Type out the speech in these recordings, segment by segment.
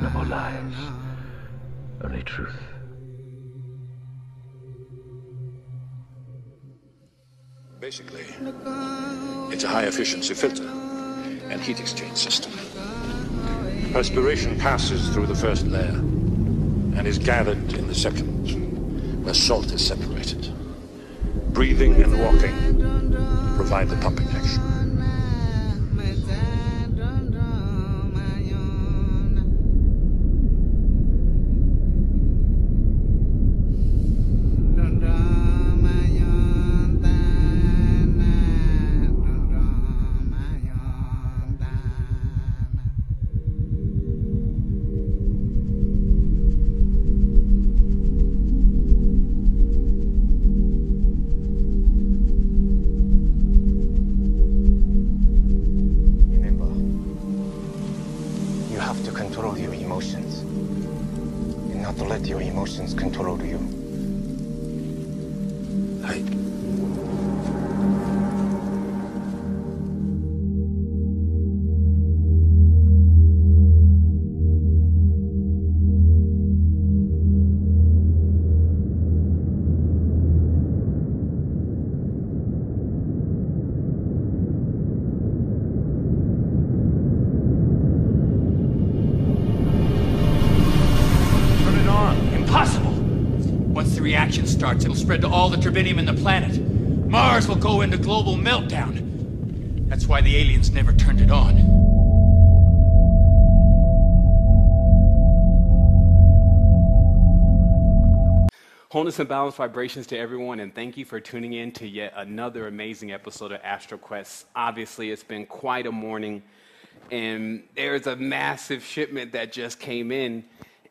No more lies. Only truth. Basically, it's a high efficiency filter and heat exchange system. Perspiration passes through the first layer and is gathered in the second, where salt is separated. Breathing and walking provide the pumping action. Hey. Turn spread to all the turbinium in the planet. Mars will go into global meltdown. That's why the aliens never turned it on. Wholeness and balance vibrations to everyone, and thank you for tuning in to yet another amazing episode of Astral Quest. Obviously, it's been quite a morning, and there's a massive shipment that just came in.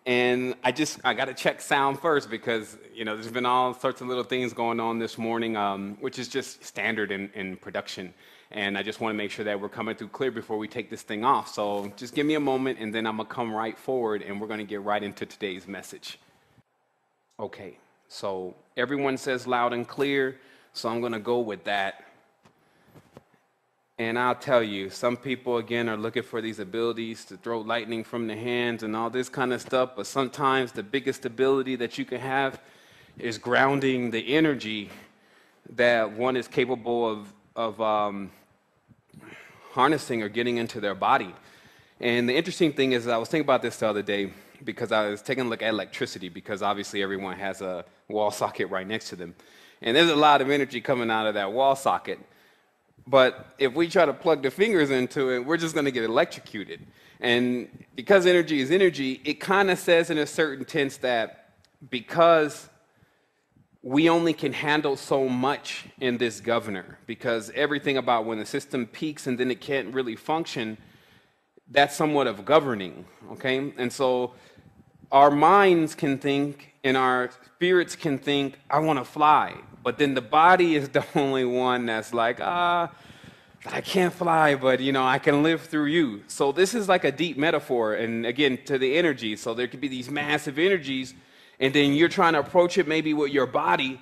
And I just I got to check sound first because you know there's been all sorts of little things going on this morning, um, which is just standard in, in production. And I just want to make sure that we're coming through clear before we take this thing off. So just give me a moment, and then I'm gonna come right forward, and we're gonna get right into today's message. Okay, so everyone says loud and clear, so I'm to go with that. And I'll tell you, some people, again, are looking for these abilities to throw lightning from the hands and all this kind of stuff, but sometimes the biggest ability that you can have is grounding the energy that one is capable of, of um, harnessing or getting into their body. And the interesting thing is, I was thinking about this the other day because I was taking a look at electricity because obviously everyone has a wall socket right next to them. And there's a lot of energy coming out of that wall socket. But if we try to plug the fingers into it, we're just going to get electrocuted. And because energy is energy, it kind of says in a certain tense that because we only can handle so much in this governor, because everything about when the system peaks and then it can't really function, that's somewhat of governing, okay? And so our minds can think and our spirits can think, I want to fly. But then the body is the only one that's like, ah, I can't fly, but you know, I can live through you. So this is like a deep metaphor, and again, to the energy. So there could be these massive energies, and then you're trying to approach it maybe with your body,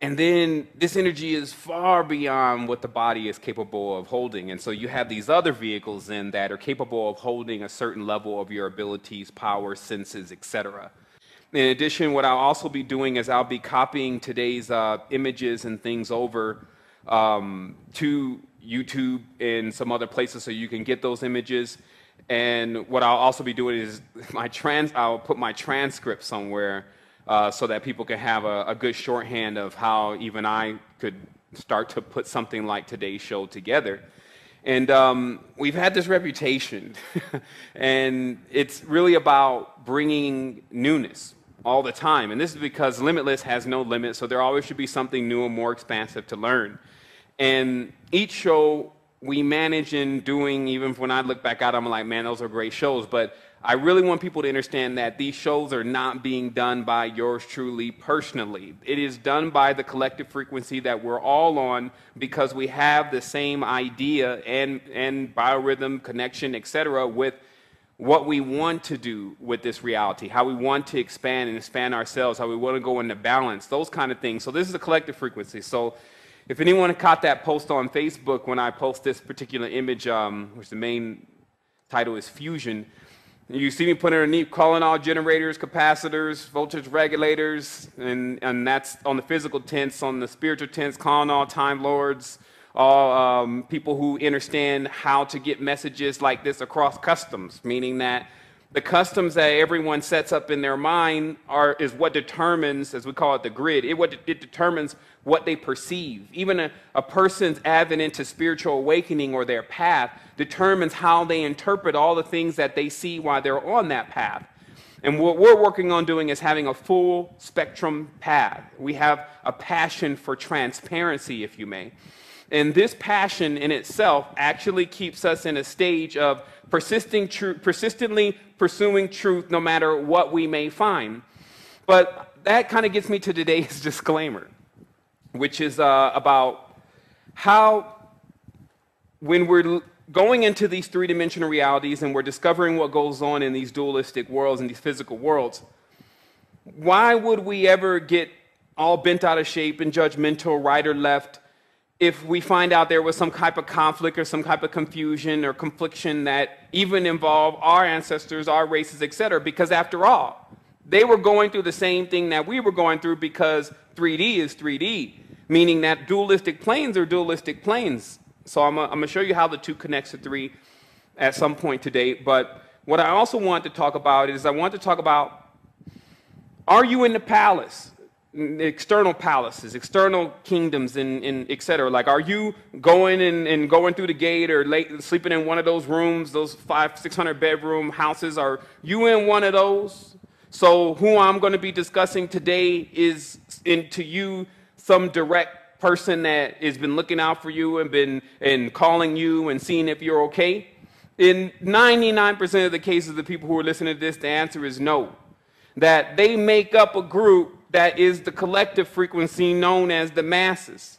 and then this energy is far beyond what the body is capable of holding. And so you have these other vehicles in that are capable of holding a certain level of your abilities, power, senses, etc. In addition, what I'll also be doing is I'll be copying today's uh, images and things over um, to YouTube and some other places so you can get those images. And what I'll also be doing is my trans, I'll put my transcript somewhere uh, so that people can have a, a good shorthand of how even I could start to put something like today's show together. And um, we've had this reputation, and it's really about bringing newness all the time. And this is because Limitless has no limit, so there always should be something new and more expansive to learn. And each show we manage in doing, even when I look back out, I'm like, man, those are great shows. But I really want people to understand that these shows are not being done by yours truly personally. It is done by the collective frequency that we're all on because we have the same idea and, and biorhythm connection, etc., with what we want to do with this reality, how we want to expand and expand ourselves, how we want to go into balance, those kind of things. So this is a collective frequency. So if anyone caught that post on Facebook when I post this particular image, um, which the main title is Fusion, you see me put underneath calling all generators, capacitors, voltage regulators, and, and that's on the physical tense. On the spiritual tense, calling all time lords, all um, people who understand how to get messages like this across customs, meaning that the customs that everyone sets up in their mind are, is what determines, as we call it, the grid. It, what, it determines what they perceive. Even a, a person's advent into spiritual awakening or their path determines how they interpret all the things that they see while they're on that path. And what we're working on doing is having a full spectrum path. We have a passion for transparency, if you may. And this passion in itself actually keeps us in a stage of persisting tru- persistently pursuing truth no matter what we may find. But that kind of gets me to today's disclaimer, which is uh, about how, when we're going into these three dimensional realities and we're discovering what goes on in these dualistic worlds and these physical worlds, why would we ever get all bent out of shape and judgmental, right or left, if we find out there was some type of conflict or some type of confusion or confliction that even involved our ancestors, our races, etc. Because after all, they were going through the same thing that we were going through because 3D is 3D, meaning that dualistic planes are dualistic planes. So I'm going to show you how the two connects to three at some point today. But what I also want to talk about is I want to talk about are you in the palace? external palaces, external kingdoms, and, and et cetera. Like, are you going and, and going through the gate or late, sleeping in one of those rooms, those five, 600 bedroom houses? Are you in one of those? So, who I'm going to be discussing today is into you some direct person that has been looking out for you and been and calling you and seeing if you're okay. In 99% of the cases, the people who are listening to this, the answer is no. That they make up a group that is the collective frequency known as the masses.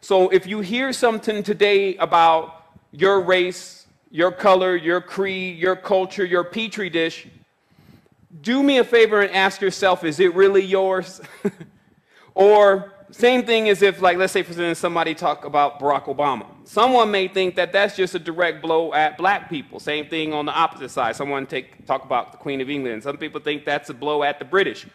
So if you hear something today about your race, your color, your creed, your culture, your petri dish, do me a favor and ask yourself, is it really yours? or same thing as if, like, let's say, for instance, somebody talk about Barack Obama. Someone may think that that's just a direct blow at black people. Same thing on the opposite side. Someone take, talk about the Queen of England. Some people think that's a blow at the British.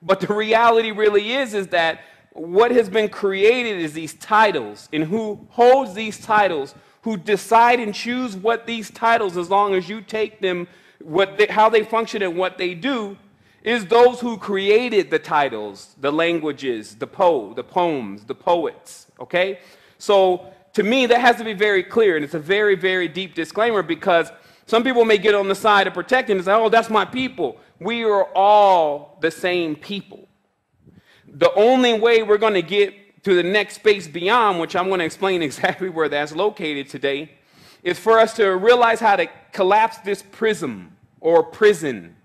But the reality really is, is that what has been created is these titles, and who holds these titles, who decide and choose what these titles, as long as you take them, what they, how they function and what they do, is those who created the titles, the languages, the po, the poems, the poets. Okay, so to me that has to be very clear, and it's a very, very deep disclaimer because some people may get on the side of protecting and say, "Oh, that's my people." we are all the same people. The only way we're going to get to the next space beyond, which I'm going to explain exactly where that's located today, is for us to realize how to collapse this prism or prison.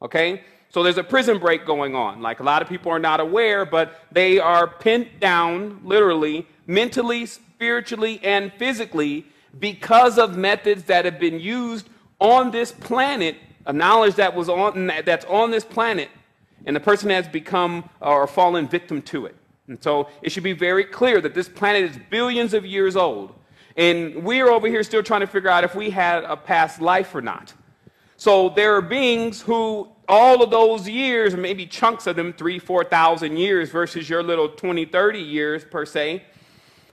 Okay? So there's a prison break going on. Like a lot of people are not aware, but they are pinned down, literally, mentally, spiritually, and physically because of methods that have been used on this planet a knowledge that was on, that's on this planet, and the person has become or fallen victim to it. And so it should be very clear that this planet is billions of years old. And we're over here still trying to figure out if we had a past life or not. So there are beings who, all of those years, maybe chunks of them, three, 4,000 years versus your little 20, 30 years per se,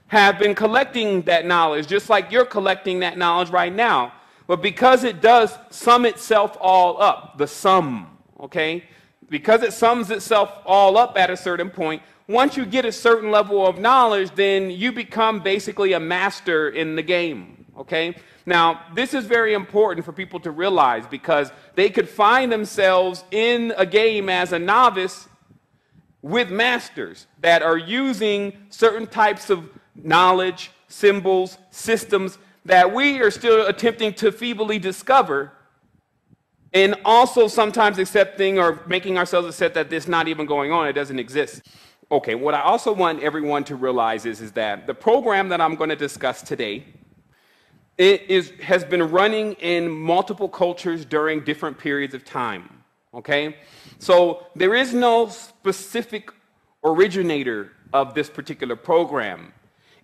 have been collecting that knowledge, just like you're collecting that knowledge right now. But because it does sum itself all up, the sum, okay? Because it sums itself all up at a certain point, once you get a certain level of knowledge, then you become basically a master in the game. Okay? Now, this is very important for people to realize because they could find themselves in a game as a novice with masters that are using certain types of knowledge, symbols, systems that we are still attempting to feebly discover and also sometimes accepting or making ourselves accept that this not even going on, it doesn't exist. Okay, what I also want everyone to realize is, is that the program that I'm going to discuss today it is, has been running in multiple cultures during different periods of time. Okay? So there is no specific originator of this particular program.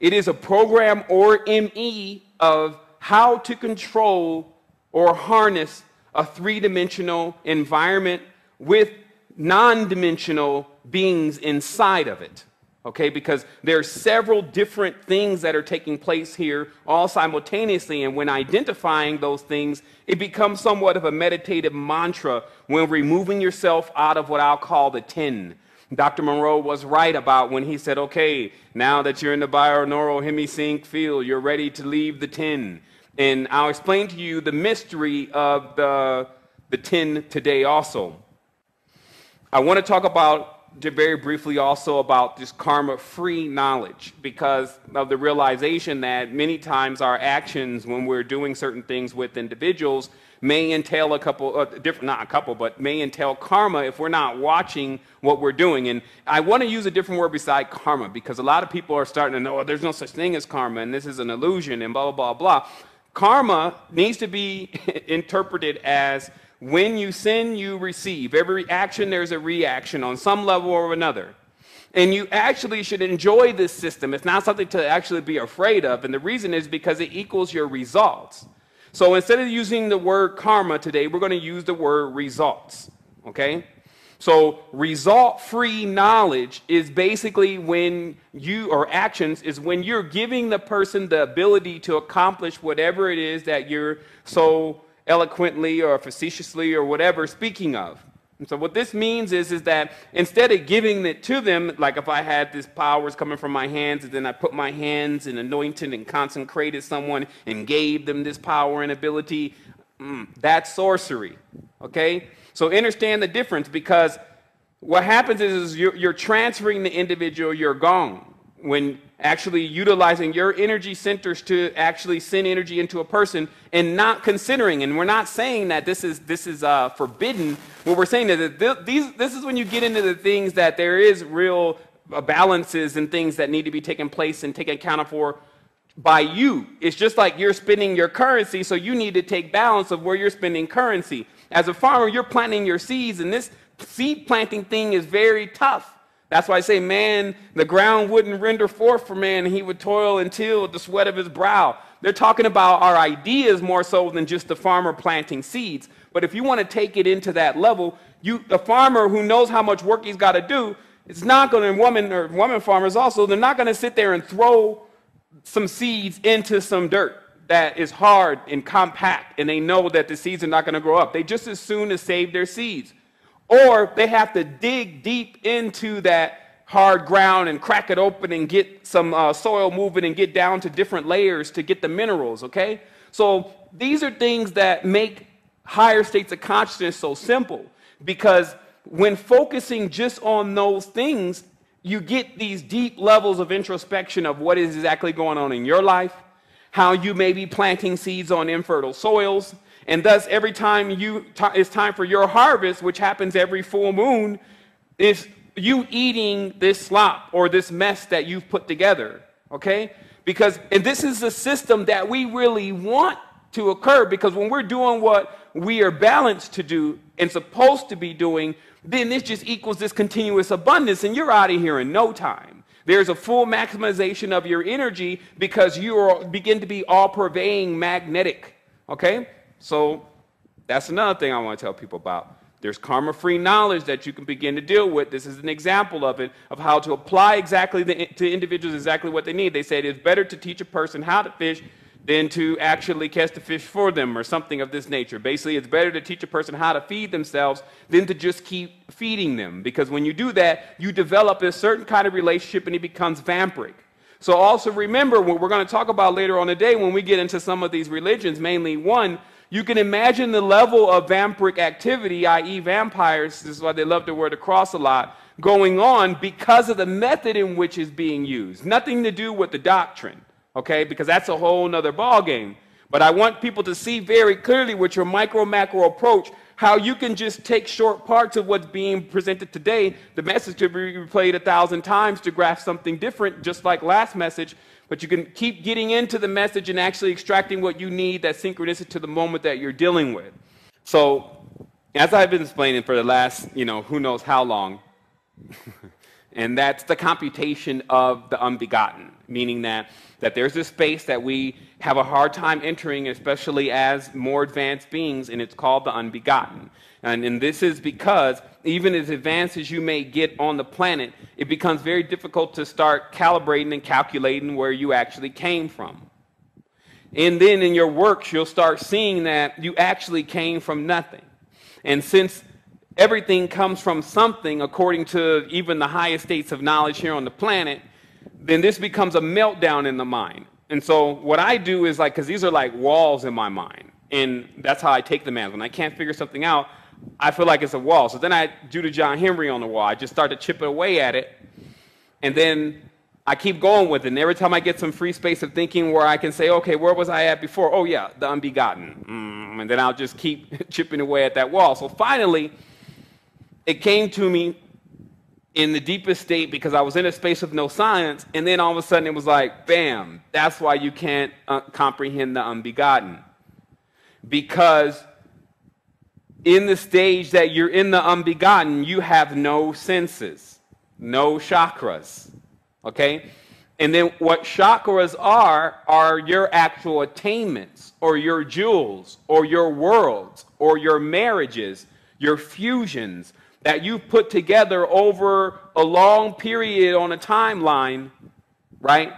It is a program or ME of how to control or harness a three dimensional environment with non dimensional beings inside of it. Okay, because there are several different things that are taking place here all simultaneously, and when identifying those things, it becomes somewhat of a meditative mantra when removing yourself out of what I'll call the ten. Dr. Monroe was right about when he said, okay, now that you're in the binaural hemisync field, you're ready to leave the 10. And I'll explain to you the mystery of the, the 10 today also. I want to talk about very briefly also about this karma free knowledge because of the realization that many times our actions when we're doing certain things with individuals may entail a couple uh, different not a couple but may entail karma if we're not watching what we're doing. And i want to use a different word beside karma because a lot of people are starting to know oh, there's no such thing as karma and this is an illusion and blah blah blah blah. Karma needs to be interpreted as when you sin, you receive. Every action, there's a reaction on some level or another. And you actually should enjoy this system. It's not something to actually be afraid of. And the reason is because it equals your results. So instead of using the word karma today, we're going to use the word results. Okay? So result free knowledge is basically when you, or actions, is when you're giving the person the ability to accomplish whatever it is that you're so eloquently or facetiously or whatever speaking of. And so what this means is, is that instead of giving it to them, like if I had this powers coming from my hands and then I put my hands and anointed and consecrated someone and gave them this power and ability, mm, that's sorcery. Okay? So understand the difference because what happens is, is you're, you're transferring the individual your gong when actually utilizing your energy centers to actually send energy into a person and not considering. And we're not saying that this is this is uh, forbidden. What we're saying is that these this is when you get into the things that there is real uh, balances and things that need to be taken place and taken account for by you. It's just like you're spending your currency so you need to take balance of where you're spending currency. As a farmer you're planting your seeds and this seed planting thing is very tough that's why I say, man, the ground wouldn't render forth for man, and he would toil and till with the sweat of his brow. They're talking about our ideas more so than just the farmer planting seeds. But if you want to take it into that level, you, the farmer who knows how much work he's got to do, it's not going to, woman or woman farmers also, they're not going to sit there and throw some seeds into some dirt that is hard and compact, and they know that the seeds are not going to grow up. They just as soon as save their seeds. Or they have to dig deep into that hard ground and crack it open and get some uh, soil moving and get down to different layers to get the minerals, okay? So these are things that make higher states of consciousness so simple because when focusing just on those things, you get these deep levels of introspection of what is exactly going on in your life, how you may be planting seeds on infertile soils, and thus, every time you it's time for your harvest, which happens every full moon, is you eating this slop or this mess that you've put together. Okay? Because, and this is a system that we really want to occur because when we're doing what we are balanced to do and supposed to be doing, then this just equals this continuous abundance, and you're out of here in no time. There's a full maximization of your energy because you are, begin to be all pervading magnetic. Okay? So that's another thing I want to tell people about. There's karma free knowledge that you can begin to deal with. This is an example of it, of how to apply exactly the, to individuals exactly what they need. They said it's better to teach a person how to fish than to actually catch the fish for them or something of this nature. Basically, it's better to teach a person how to feed themselves than to just keep feeding them. Because when you do that, you develop a certain kind of relationship and it becomes vampiric. So also remember what we're going to talk about later on today when we get into some of these religions, mainly one, you can imagine the level of vampiric activity, i.e., vampires, this is why they love the word across a lot, going on because of the method in which is being used. Nothing to do with the doctrine, okay? Because that's a whole nother ballgame. But I want people to see very clearly with your micro macro approach how you can just take short parts of what's being presented today, the message to be replayed a thousand times to grasp something different, just like last message, but you can keep getting into the message and actually extracting what you need that synchronicity to the moment that you're dealing with. So, as I've been explaining for the last, you know, who knows how long, and that's the computation of the unbegotten, meaning that, that there's a space that we have a hard time entering, especially as more advanced beings, and it's called the unbegotten. And, and this is because even as advanced as you may get on the planet, it becomes very difficult to start calibrating and calculating where you actually came from. And then in your works, you'll start seeing that you actually came from nothing. And since everything comes from something, according to even the highest states of knowledge here on the planet, then this becomes a meltdown in the mind. And so what I do is like, because these are like walls in my mind. And that's how I take them as. When I can't figure something out, I feel like it's a wall. So then I do the John Henry on the wall. I just start to chip away at it. And then I keep going with it. And every time I get some free space of thinking where I can say, okay, where was I at before? Oh, yeah, the unbegotten. Mm, and then I'll just keep chipping away at that wall. So finally, it came to me in the deepest state because I was in a space of no science, and then all of a sudden it was like, bam, that's why you can't uh, comprehend the unbegotten. Because in the stage that you're in the unbegotten, you have no senses, no chakras. Okay? And then what chakras are, are your actual attainments, or your jewels, or your worlds, or your marriages, your fusions, that you've put together over a long period on a timeline, right?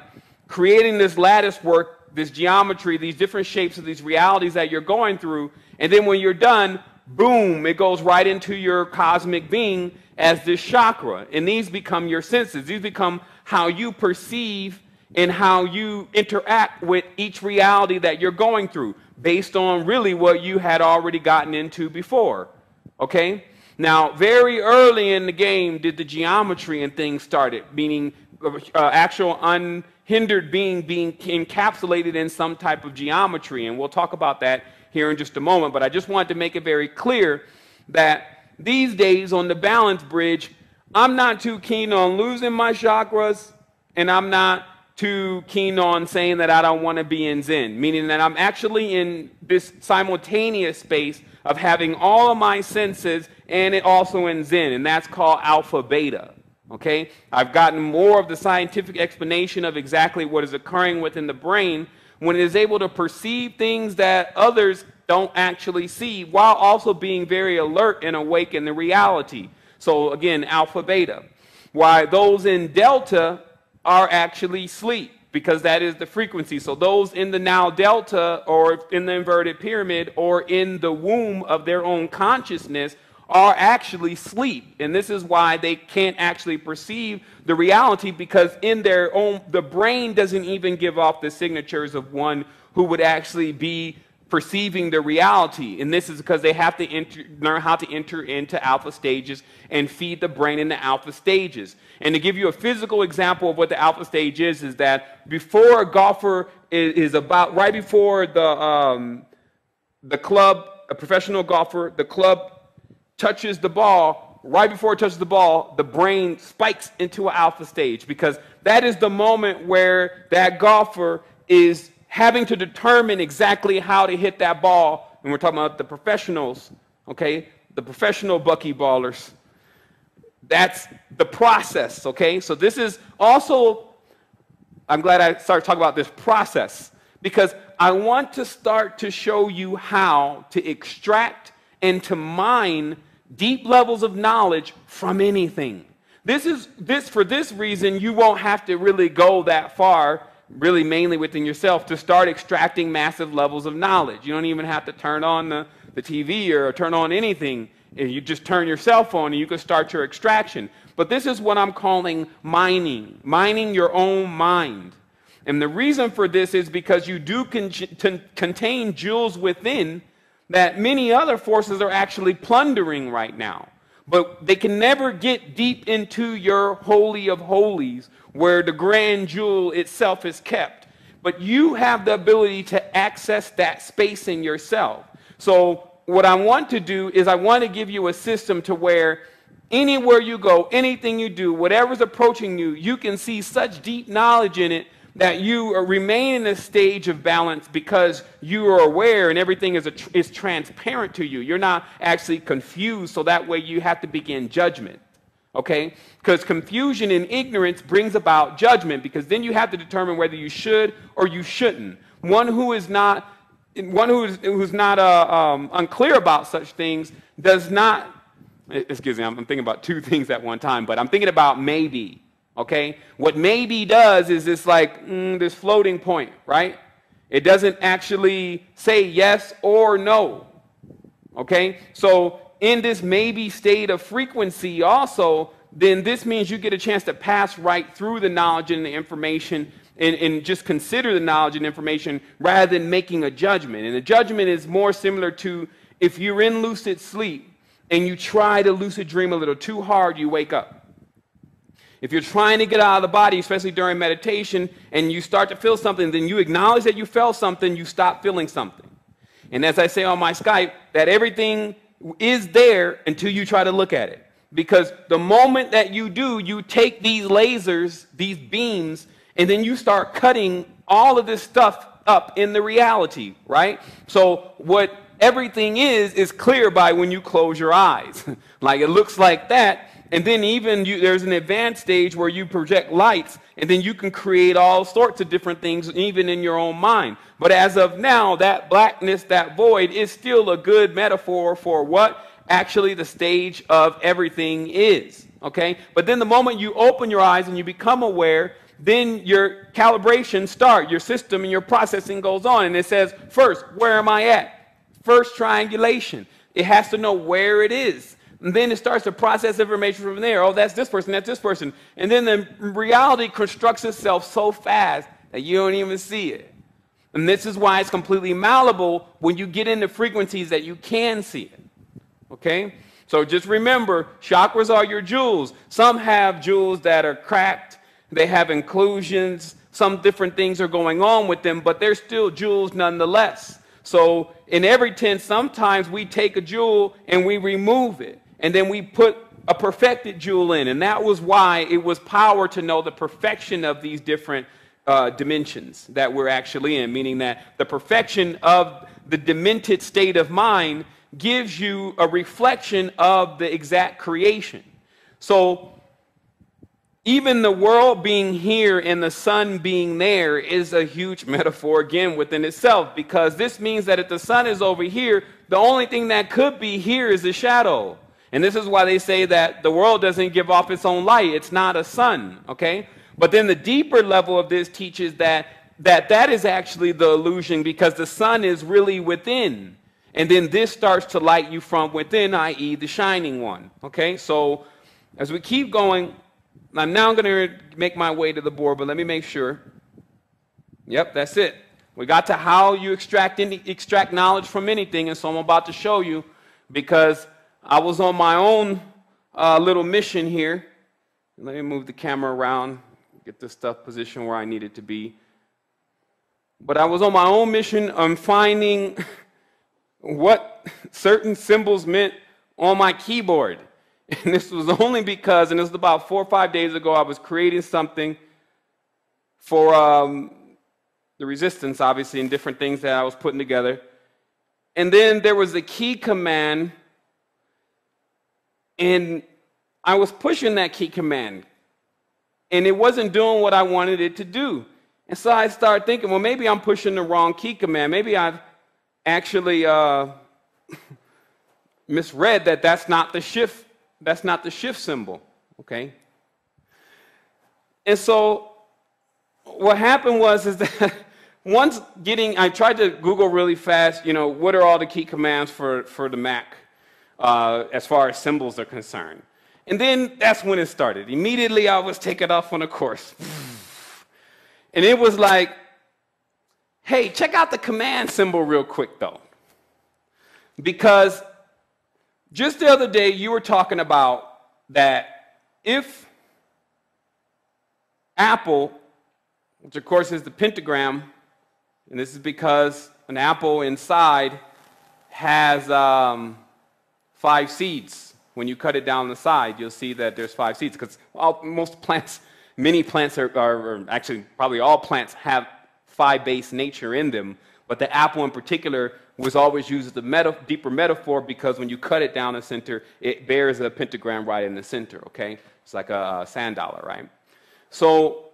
Creating this lattice work, this geometry, these different shapes of these realities that you're going through. And then when you're done, boom, it goes right into your cosmic being as this chakra. And these become your senses. These become how you perceive and how you interact with each reality that you're going through based on really what you had already gotten into before. Okay? Now, very early in the game did the geometry and things started, meaning uh, actual unhindered being being encapsulated in some type of geometry. And we'll talk about that here in just a moment. But I just wanted to make it very clear that these days on the balance bridge, I'm not too keen on losing my chakras, and I'm not too keen on saying that I don't want to be in Zen, meaning that I'm actually in this simultaneous space of having all of my senses and it also in Zen, and that's called alpha beta. Okay? I've gotten more of the scientific explanation of exactly what is occurring within the brain when it is able to perceive things that others don't actually see while also being very alert and awake in the reality. So, again, alpha beta. Why those in delta are actually sleep because that is the frequency. So those in the now delta or in the inverted pyramid or in the womb of their own consciousness are actually sleep. And this is why they can't actually perceive the reality because in their own the brain doesn't even give off the signatures of one who would actually be perceiving the reality. And this is because they have to enter, learn how to enter into alpha stages and feed the brain in the alpha stages. And to give you a physical example of what the alpha stage is, is that before a golfer is, is about, right before the, um, the club, a professional golfer, the club touches the ball, right before it touches the ball, the brain spikes into an alpha stage because that is the moment where that golfer is having to determine exactly how to hit that ball. And we're talking about the professionals, okay? The professional buckyballers. That's the process, okay? So this is also, I'm glad I started talking about this process because I want to start to show you how to extract and to mine deep levels of knowledge from anything. This is this for this reason you won't have to really go that far really mainly within yourself to start extracting massive levels of knowledge. You don't even have to turn on the, the TV or turn on anything you just turn your cell phone and you can start your extraction. But this is what I'm calling mining, mining your own mind. And the reason for this is because you do con- con- contain jewels within that many other forces are actually plundering right now. But they can never get deep into your holy of holies where the grand jewel itself is kept. But you have the ability to access that space in yourself. So, what I want to do is, I want to give you a system to where anywhere you go, anything you do, whatever's approaching you, you can see such deep knowledge in it that you remain in a stage of balance because you are aware and everything is, a, is transparent to you. You're not actually confused, so that way you have to begin judgment. Okay? Because confusion and ignorance brings about judgment because then you have to determine whether you should or you shouldn't. One who is not, one who is, who's not uh, um, unclear about such things does not, excuse me, I'm thinking about two things at one time, but I'm thinking about maybe. Okay? What maybe does is it's like mm, this floating point, right? It doesn't actually say yes or no. Okay? So, in this maybe state of frequency, also, then this means you get a chance to pass right through the knowledge and the information and, and, just consider the knowledge and information rather than making a judgment. And the judgment is more similar to if you're in lucid sleep and you try to lucid dream a little too hard, you wake up. If you're trying to get out of the body, especially during meditation, and you start to feel something, then you acknowledge that you felt something, you stop feeling something. And as I say on my Skype, that everything is there until you try to look at it. Because the moment that you do, you take these lasers, these beams, and then you start cutting all of this stuff up in the reality, right? So what everything is is clear by when you close your eyes. like it looks like that, and then even you, there's an advanced stage where you project lights, and then you can create all sorts of different things, even in your own mind. But as of now, that blackness, that void, is still a good metaphor for what actually the stage of everything is. Okay? But then the moment you open your eyes and you become aware, then your calibration start, your system and your processing goes on. And it says, first, where am I at? First triangulation. It has to know where it is. And then it starts to process information from there. Oh, that's this person, that's this person. And then the reality constructs itself so fast that you don't even see it. And this is why it's completely malleable when you get into frequencies that you can see it. Okay? So just remember, chakras are your jewels. Some have jewels that are cracked, they have inclusions, some different things are going on with them, but they're still jewels nonetheless. So in every 10, sometimes we take a jewel and we remove it and then we put a perfected jewel in. And that was why it was power to know the perfection of these different uh, dimensions that we're actually in, meaning that the perfection of the demented state of mind gives you a reflection of the exact creation. So, even the world being here and the sun being there is a huge metaphor again within itself because this means that if the sun is over here, the only thing that could be here is the shadow. And this is why they say that the world doesn't give off its own light. It's not a sun, okay? But then the deeper level of this teaches that that, that is actually the illusion because the sun is really within. And then this starts to light you from within, i.e., the shining one. Okay? So as we keep going, I'm now going to make my way to the board, but let me make sure. Yep, that's it. We got to how you extract, any, extract knowledge from anything, and so I'm about to show you because I was on my own uh, little mission here. Let me move the camera around, get this stuff positioned where I need it to be. But I was on my own mission on finding what certain symbols meant on my keyboard. And this was only because, and this was about four or five days ago, I was creating something for um, the resistance, obviously, and different things that I was putting together. And then there was a key command and I was pushing that key command, and it wasn't doing what I wanted it to do. And so I started thinking, well, maybe I'm pushing the wrong key command. Maybe I've actually uh, misread that that's not the shift. That's not the shift symbol. Okay. And so what happened was is that once getting, I tried to Google really fast. You know, what are all the key commands for for the Mac? Uh, as far as symbols are concerned. And then that's when it started. Immediately, I was taken off on a course. And it was like, hey, check out the command symbol real quick, though. Because just the other day, you were talking about that if Apple, which of course is the pentagram, and this is because an apple inside has um, five seeds. When you cut it down the side, you'll see that there's five seeds because most plants, many plants are, are, actually probably all plants have five base nature in them. But the apple in particular was always used as a meta, deeper metaphor because when you cut it down the center, it bears a pentagram right in the center, okay? It's like a, a sand dollar, right? So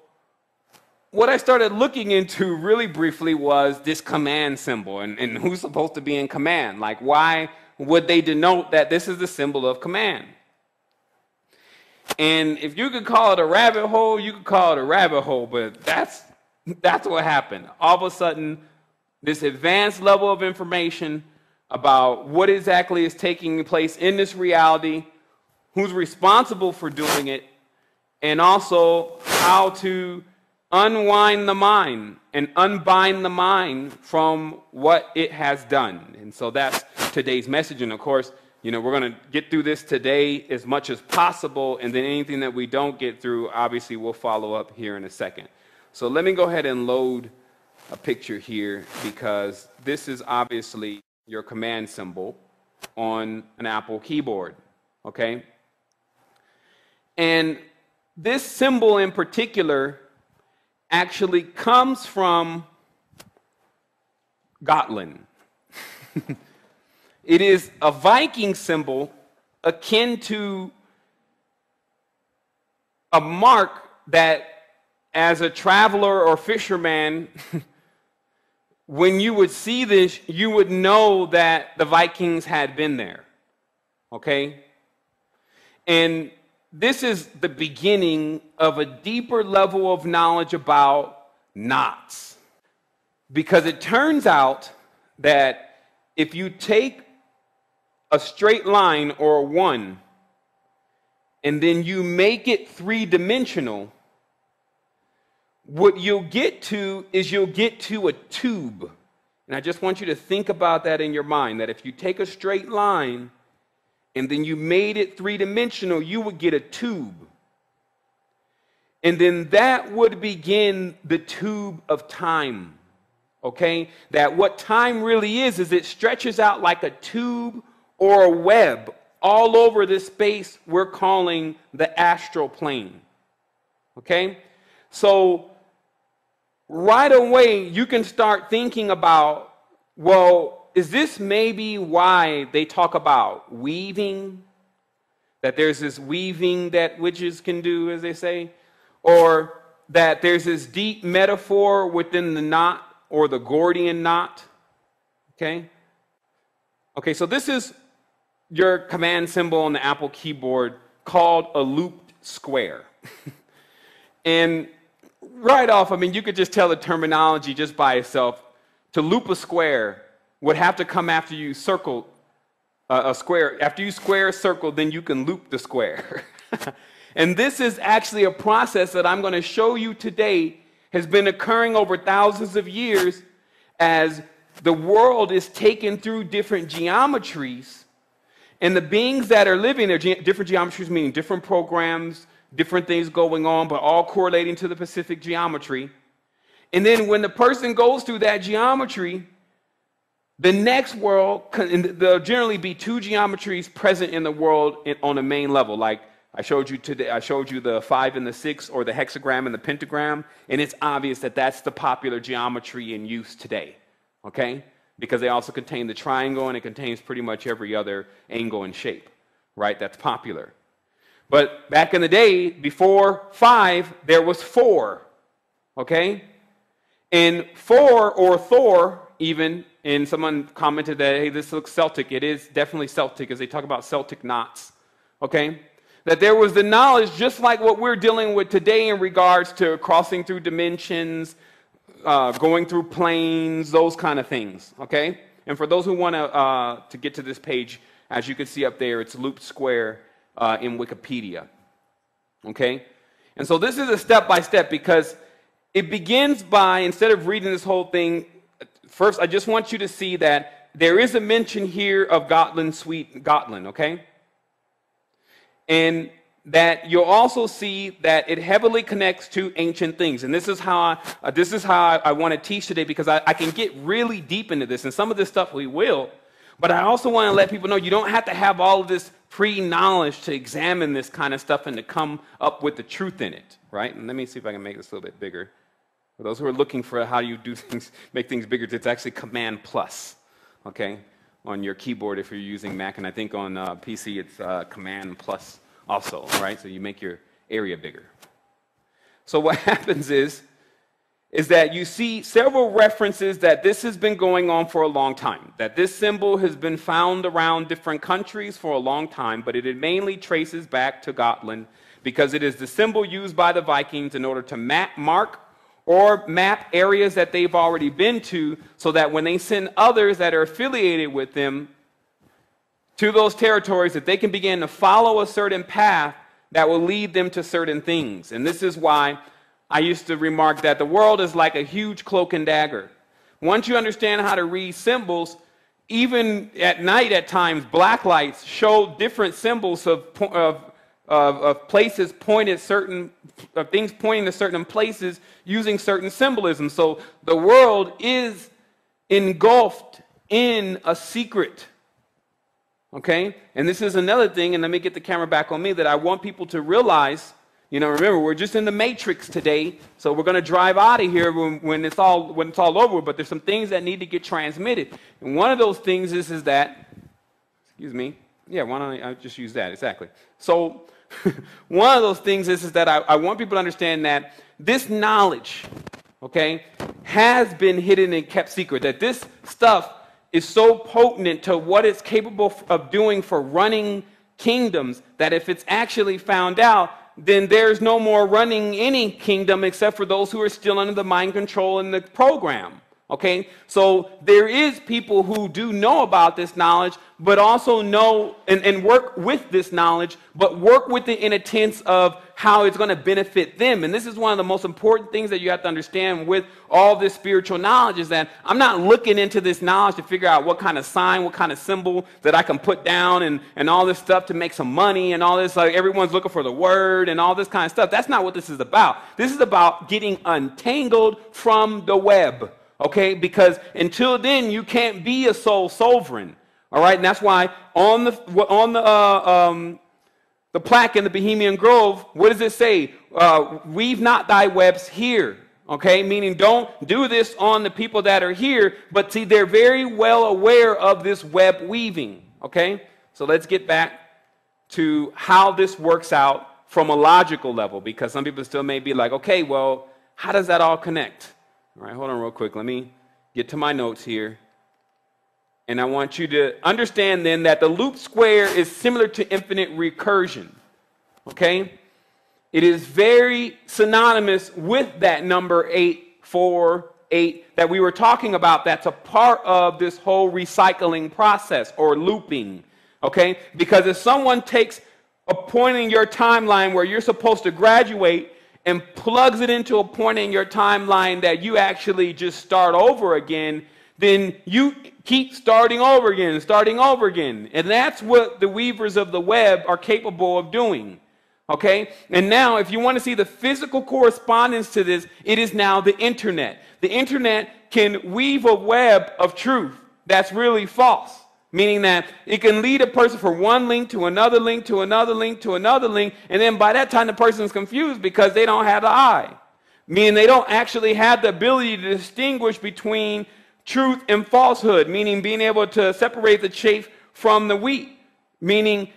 what I started looking into really briefly was this command symbol and, and who's supposed to be in command. Like, why would they denote that this is the symbol of command? And if you could call it a rabbit hole, you could call it a rabbit hole, but that's, that's what happened. All of a sudden, this advanced level of information about what exactly is taking place in this reality, who's responsible for doing it, and also how to unwind the mind and unbind the mind from what it has done. And so that's today's message. And of course, you know, we're going to get through this today as much as possible. And then anything that we don't get through, obviously, we'll follow up here in a second. So let me go ahead and load a picture here because this is obviously your command symbol on an Apple keyboard. Okay? And this symbol in particular actually comes from Gotland. it is a Viking symbol akin to a mark that, as a traveler or fisherman, when you would see this, you would know that the Vikings had been there. Okay? And this is the beginning of a deeper level of knowledge about knots. Because it turns out that if you take a straight line or a one and then you make it three dimensional, what you'll get to is you'll get to a tube. And I just want you to think about that in your mind that if you take a straight line and then you made it three dimensional, you would get a tube. And then that would begin the tube of time. Okay? That what time really is, is it stretches out like a tube or a web all over this space we're calling the astral plane. Okay? So, right away, you can start thinking about, well, is this maybe why they talk about weaving? That there's this weaving that witches can do, as they say? Or that there's this deep metaphor within the knot or the Gordian knot? Okay? Okay, so this is your command symbol on the Apple keyboard called a looped square. and right off, I mean, you could just tell the terminology just by itself. To loop a square would have to come after you circle uh, a square. After you square a circle, then you can loop the square. and this is actually a process that I'm going to show you today has been occurring over thousands of years as the world is taken through different geometries. And the beings that are living there, ge- different geometries meaning different programs, different things going on, but all correlating to the Pacific geometry. And then when the person goes through that geometry, the next world, there'll generally be two geometries present in the world on a main level. Like I showed you today, I showed you the five and the six, or the hexagram and the pentagram, and it's obvious that that's the popular geometry in use today. Okay? Because they also contain the triangle and it contains pretty much every other angle and shape, right? That's popular. But back in the day, before five, there was four. Okay? And four or Thor, even and someone commented that, hey, this looks Celtic. It is definitely Celtic as they talk about Celtic knots. Okay? That there was the knowledge, just like what we're dealing with today in regards to crossing through dimensions, uh, going through planes, those kind of things. Okay? And for those who want to uh, to get to this page, As you can see up there, it's looped square uh, in Wikipedia. Okay? And so this is a step by step because it begins by, instead of reading this whole thing, first I just want you to see that there is a mention here of Gotland, sweet Gotland, okay? And that you'll also see that it heavily connects to ancient things. And this is how I, uh, this is how I, I want to teach today because I, I can get really deep into this. And some of this stuff we will. But I also want to let people know you don't have to have all of this pre knowledge to examine this kind of stuff and to come up with the truth in it, right? And let me see if I can make this a little bit bigger. For those who are looking for how you do things, make things bigger, it's actually Command Plus, okay, on your keyboard if you're using Mac. And I think on uh, PC it's uh, Command Plus also, right? So you make your area bigger. So what happens is, is that you see several references that this has been going on for a long time, that this symbol has been found around different countries for a long time, but it mainly traces back to Gotland because it is the symbol used by the Vikings in order to map, mark or map areas that they've already been to so that when they send others that are affiliated with them to those territories that they can begin to follow a certain path that will lead them to certain things. And this is why I used to remark that the world is like a huge cloak and dagger. Once you understand how to read symbols, even at night at times, black lights show different symbols of, of, of, of places pointed certain, of things pointing to certain places using certain symbolism. So the world is engulfed in a secret. Okay? And this is another thing, and let me get the camera back on me, that I want people to realize you know, remember, we're just in the matrix today, so we're going to drive out of here when, when, it's all, when it's all over, but there's some things that need to get transmitted. And one of those things is, is that, excuse me, yeah, why don't I, I just use that, exactly. So one of those things is, is that I, I want people to understand that this knowledge, okay, has been hidden and kept secret, that this stuff is so potent to what it's capable of doing for running kingdoms that if it's actually found out, then there's no more running any kingdom except for those who are still under the mind control in the program. Okay? So there is people who do know about this knowledge, but also know and, and work with this knowledge, but work with it in a tense of how it's going to benefit them. And this is one of the most important things that you have to understand with all this spiritual knowledge is that I'm not looking into this knowledge to figure out what kind of sign, what kind of symbol that I can put down and, and all this stuff to make some money and all this. Like everyone's looking for the word and all this kind of stuff. That's not what this is about. This is about getting untangled from the web. Okay? Because until then, you can't be a soul sovereign. All right? And that's why on the, on the, uh, um, the plaque in the Bohemian Grove, what does it say? Uh, weave not thy webs here. Okay, meaning don't do this on the people that are here, but see, they're very well aware of this web weaving. Okay, so let's get back to how this works out from a logical level, because some people still may be like, okay, well, how does that all connect? All right, hold on real quick. Let me get to my notes here. And I want you to understand then that the loop square is similar to infinite recursion. Okay? It is very synonymous with that number 848 that we were talking about. That's a part of this whole recycling process or looping. Okay? Because if someone takes a point in your timeline where you're supposed to graduate and plugs it into a point in your timeline that you actually just start over again, then you keep starting over again, starting over again. And that's what the weavers of the web are capable of doing. Okay? And now, if you want to see the physical correspondence to this, it is now the internet. The internet can weave a web of truth that's really false. Meaning that it can lead a person from one link to another link to another link to another link, and then by that time the person is confused because they don't have the eye. Meaning they don't actually have the ability to distinguish between truth and falsehood, meaning being able to separate the chaff from the wheat, meaning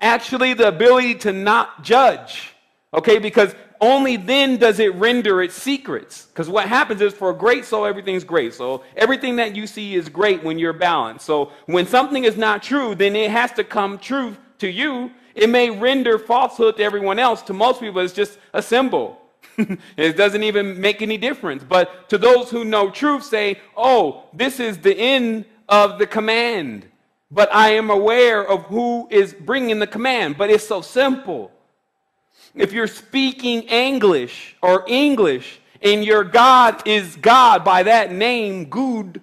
actually the ability to not judge. Okay, because only then does it render its secrets. Because what happens is for a great soul, everything's great. So everything that you see is great when you're balanced. So when something is not true, then it has to come truth to you. It may render falsehood to everyone else. To most people, it's just a symbol. it doesn't even make any difference. But to those who know truth, say, oh, this is the end of the command. but I am aware of who is bringing the command. But it's so simple. If you're speaking English or English and your God is God by that name, good,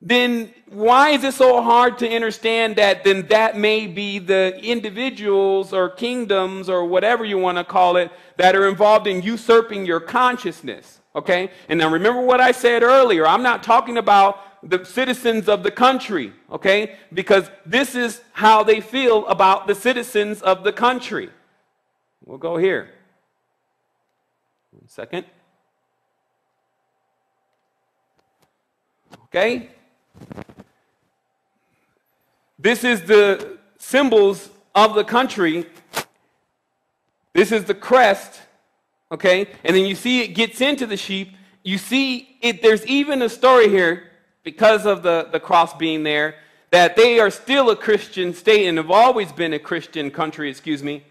then why is it so hard to understand that then that may be the individuals or kingdoms or whatever you want to call it that are involved in usurping your consciousness? Okay? And now remember what I said earlier. I'm not talking about the citizens of the country, okay? Because this is how they feel about the citizens of the country. We'll go here. One second. Okay? This is the symbols of the country. This is the crest, okay? And then you see it gets into the sheep. You see it, there's even a story here because of the, the cross being there that they are still a Christian state and have always been a Christian country, excuse me,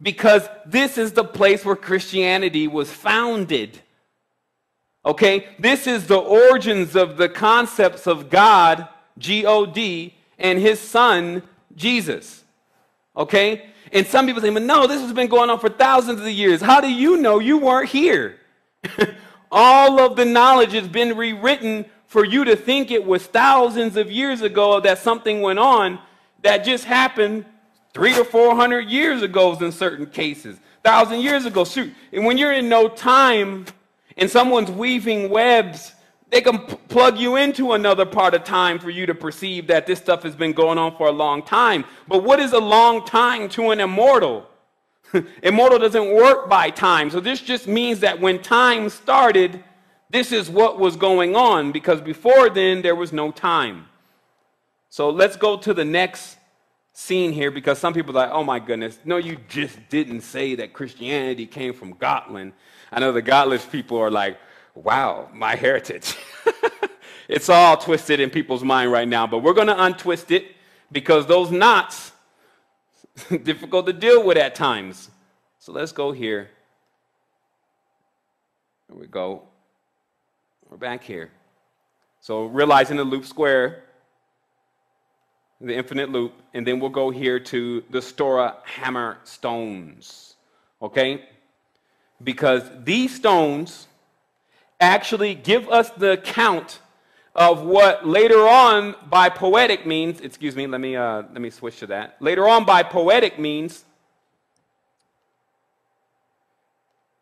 because this is the place where Christianity was founded. Okay? This is the origins of the concepts of God, G O D, and his son, Jesus. Okay? And some people say, but no, this has been going on for thousands of years. How do you know you weren't here? All of the knowledge has been rewritten for you to think it was thousands of years ago that something went on that just happened three to four hundred years ago in certain cases, thousand years ago. Shoot, and when you're in no time and someone's weaving webs they can plug you into another part of time for you to perceive that this stuff has been going on for a long time. But what is a long time to an immortal? immortal doesn't work by time. So this just means that when time started, this is what was going on because before then there was no time. So let's go to the next scene here because some people are like, oh my goodness, no, you just didn't say that Christianity came from Gotland. I know the Godless people are like, wow, my heritage. it's all twisted in people's mind right now, but we're going to untwist it because those knots difficult to deal with at times. So let's go here. There we go. We're back here. So realizing the loop square, the infinite loop, and then we'll go here to the Stora hammer stones. Okay? Because these stones actually give us the account of what later on by poetic means, excuse me, let me, uh, let me switch to that. Later on by poetic means,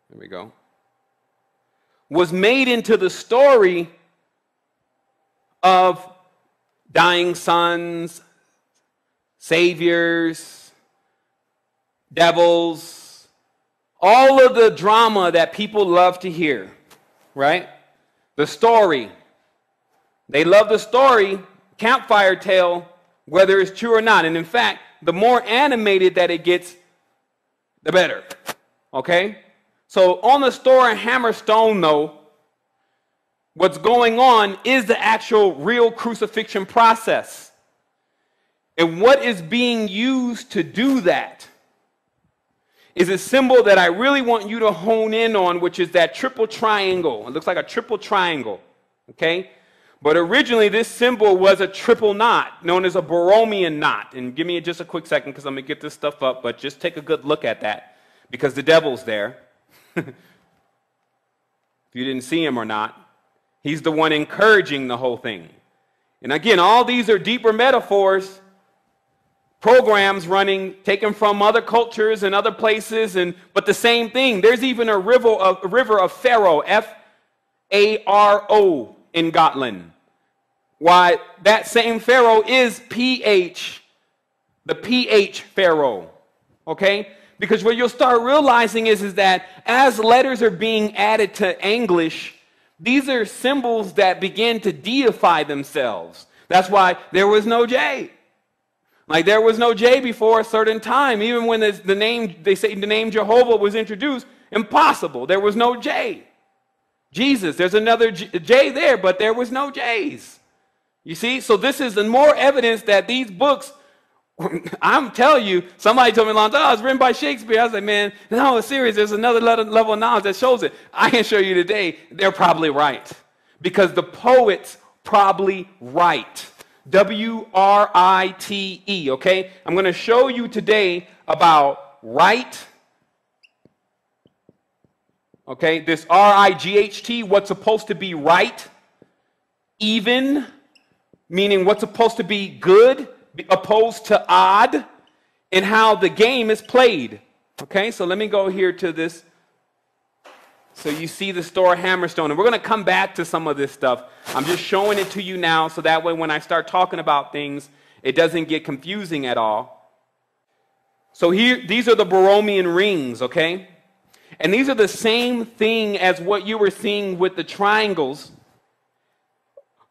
there we go, was made into the story of dying sons, saviors, devils, all of the drama that people love to hear right? The story. They love the story, campfire tale, whether it's true or not. And in fact, the more animated that it gets, the better. Okay? So on the Stora hammer stone, though, what's going on is the actual real crucifixion process. And what is being used to do that is a symbol that I really want you to hone in on, which is that triple triangle. It looks like a triple triangle, okay? But originally, this symbol was a triple knot known as a Borromean knot. And give me just a quick second because I'm going to get this stuff up, but just take a good look at that because the devil's there. if you didn't see him or not, he's the one encouraging the whole thing. And again, all these are deeper metaphors programs running taken from other cultures and other places and but the same thing. There's even a river of, a river of pharaoh f-a-r-o in gotland why that same pharaoh is ph the ph pharaoh okay? Because what you'll start realizing is, is that as letters are being added to english these are symbols that begin to deify themselves. That's why there was no j like there was no J before a certain time. Even when the name, they say the name Jehovah was introduced, impossible. There was no J. Jesus, there's another J there, but there was no J's. You see? So this is the more evidence that these books, I'm telling you, somebody told me long time, oh, it's written by Shakespeare. I was like, man, no, it's serious. There's another level of knowledge that shows it. I can show you today, they're probably right. Because the poets probably right. W R I T E, okay? I'm going to show you today about right. Okay, this R I G H T, what's supposed to be right, even, meaning what's supposed to be good, opposed to odd, and how the game is played. Okay, so let me go here to this. So you see the store Hammerstone, and we're going to come back to some of this stuff. I'm just showing it to you now, so that way when I start talking about things, it doesn't get confusing at all. So here, these are the Borromean rings, okay? And these are the same thing as what you were seeing with the triangles,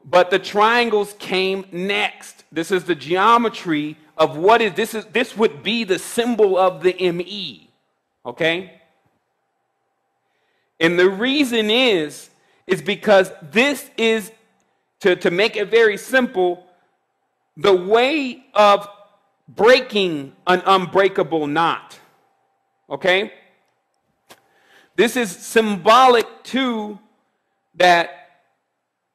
but the triangles came next. This is the geometry of what is this is this would be the symbol of the ME. Okay? And the reason is is because this is to, to make it very simple, the way of breaking an unbreakable knot. Okay? This is symbolic too that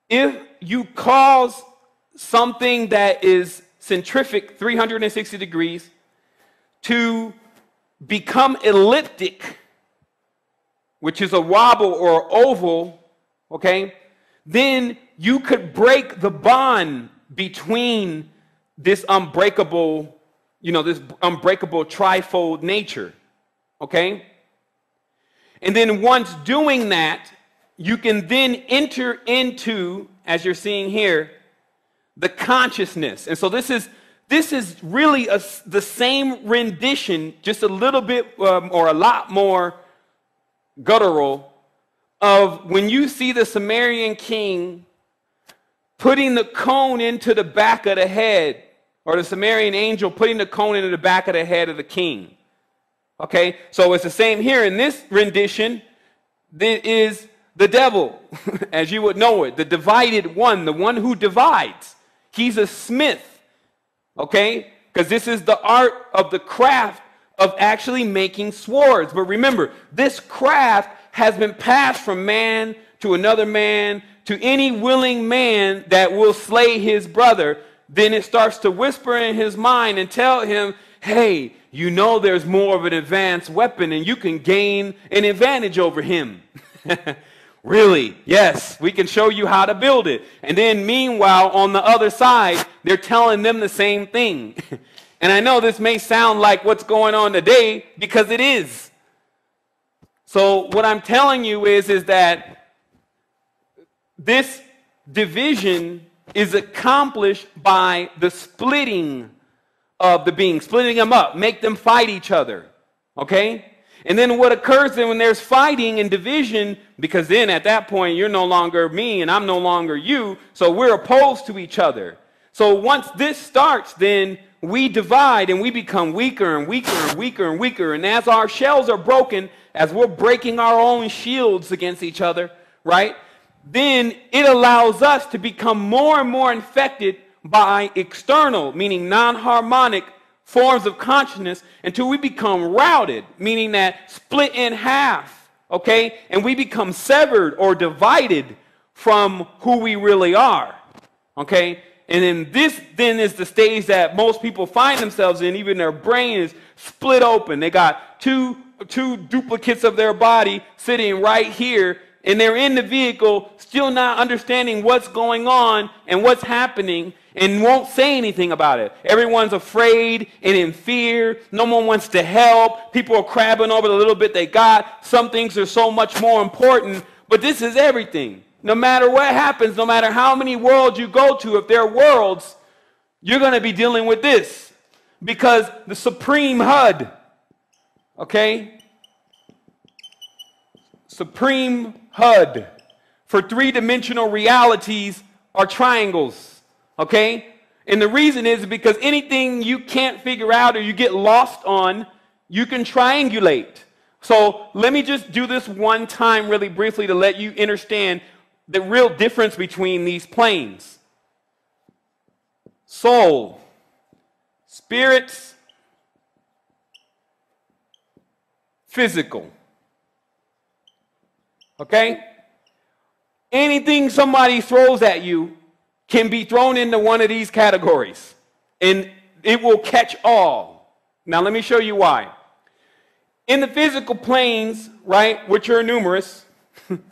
if you cause something that is centrific 360 degrees to become elliptic, which is a wobble or oval, okay, then you could break the bond between this unbreakable, you know, this unbreakable trifold nature, okay? And then once doing that, you can then enter into, as you're seeing here, the consciousness. And so this is this is really a, the same rendition, just a little bit um, or a lot more guttural of when you see the Sumerian king putting the cone into the back of the head, or the Sumerian angel putting the cone into the back of the head of the king. Okay, so it's the same here in this rendition. It is the devil, as you would know it, the divided one, the one who divides. He's a smith, okay? Because this is the art of the craft of actually making swords. But remember, this craft has been passed from man to another man to any willing man that will slay his brother. Then it starts to whisper in his mind and tell him, hey, you know there's more of an advanced weapon and you can gain an advantage over him. really? Yes, we can show you how to build it. And then, meanwhile, on the other side, they're telling them the same thing. and I know this may sound like what's going on today because it is. So, what I'm telling you is, is that this division is accomplished by the splitting of the beings, splitting them up, make them fight each other. Okay? And then what occurs then when there's fighting and division, because then at that point you're no longer me and I'm no longer you, so we're opposed to each other. So once this starts, then we divide and we become weaker and weaker and weaker and weaker. And as our shells are broken, as we're breaking our own shields against each other, right? Then it allows us to become more and more infected by external, meaning non harmonic forms of consciousness until we become routed, meaning that split in half, okay? And we become severed or divided from who we really are, okay? And then this then is the stage that most people find themselves in, even their brain is split open. They got two, two duplicates of their body sitting right here, and they're in the vehicle, still not understanding what's going on and what's happening and won't say anything about it. Everyone's afraid and in fear. No one wants to help. People are crabbing over the little bit they got. Some things are so much more important, but this is everything. No matter what happens, no matter how many worlds you go to, if they're worlds, you're going to be dealing with this because the supreme HUD, okay? Supreme HUD for three dimensional realities are triangles. Okay? And the reason is because anything you can't figure out or you get lost on, you can triangulate. So let me just do this one time, really briefly, to let you understand the real difference between these planes soul, spirits, physical. Okay? Anything somebody throws at you can be thrown into one of these categories and it will catch all. Now, let me show you why. In the physical planes, right, which are numerous,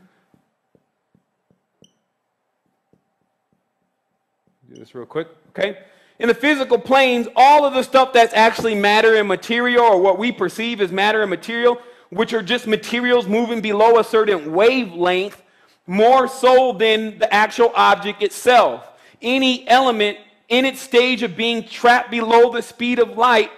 this real quick, okay? In the physical planes, all of the stuff that's actually matter and material, or what we perceive as matter and material, which are just materials moving below a certain wavelength, more so than the actual object itself. Any element in its stage of being trapped below the speed of light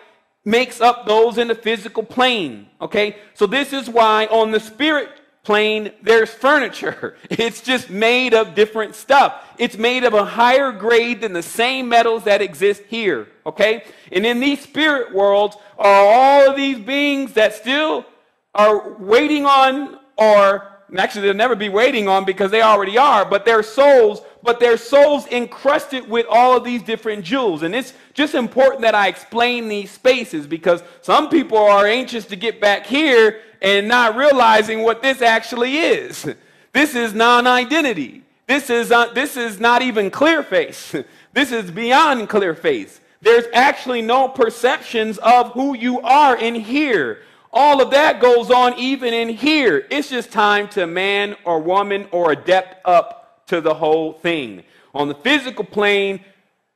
makes up those in the physical plane. Okay? So this is why on the spirit plane there's furniture. It's just made of different stuff. It's made of a higher grade than the same metals that exist here. Okay? And in these spirit worlds are all of these beings that still are waiting on or actually they'll never be waiting on because they already are, but their souls, but their souls encrusted with all of these different jewels. And it's just important that I explain these spaces because some people are anxious to get back here and not realizing what this actually is. This is non-identity. This is, uh, this is not even clear face. This is beyond clear face. There's actually no perceptions of who you are in here. All of that goes on even in here. It's just time to man or woman or adept up to the whole thing. On the physical plane,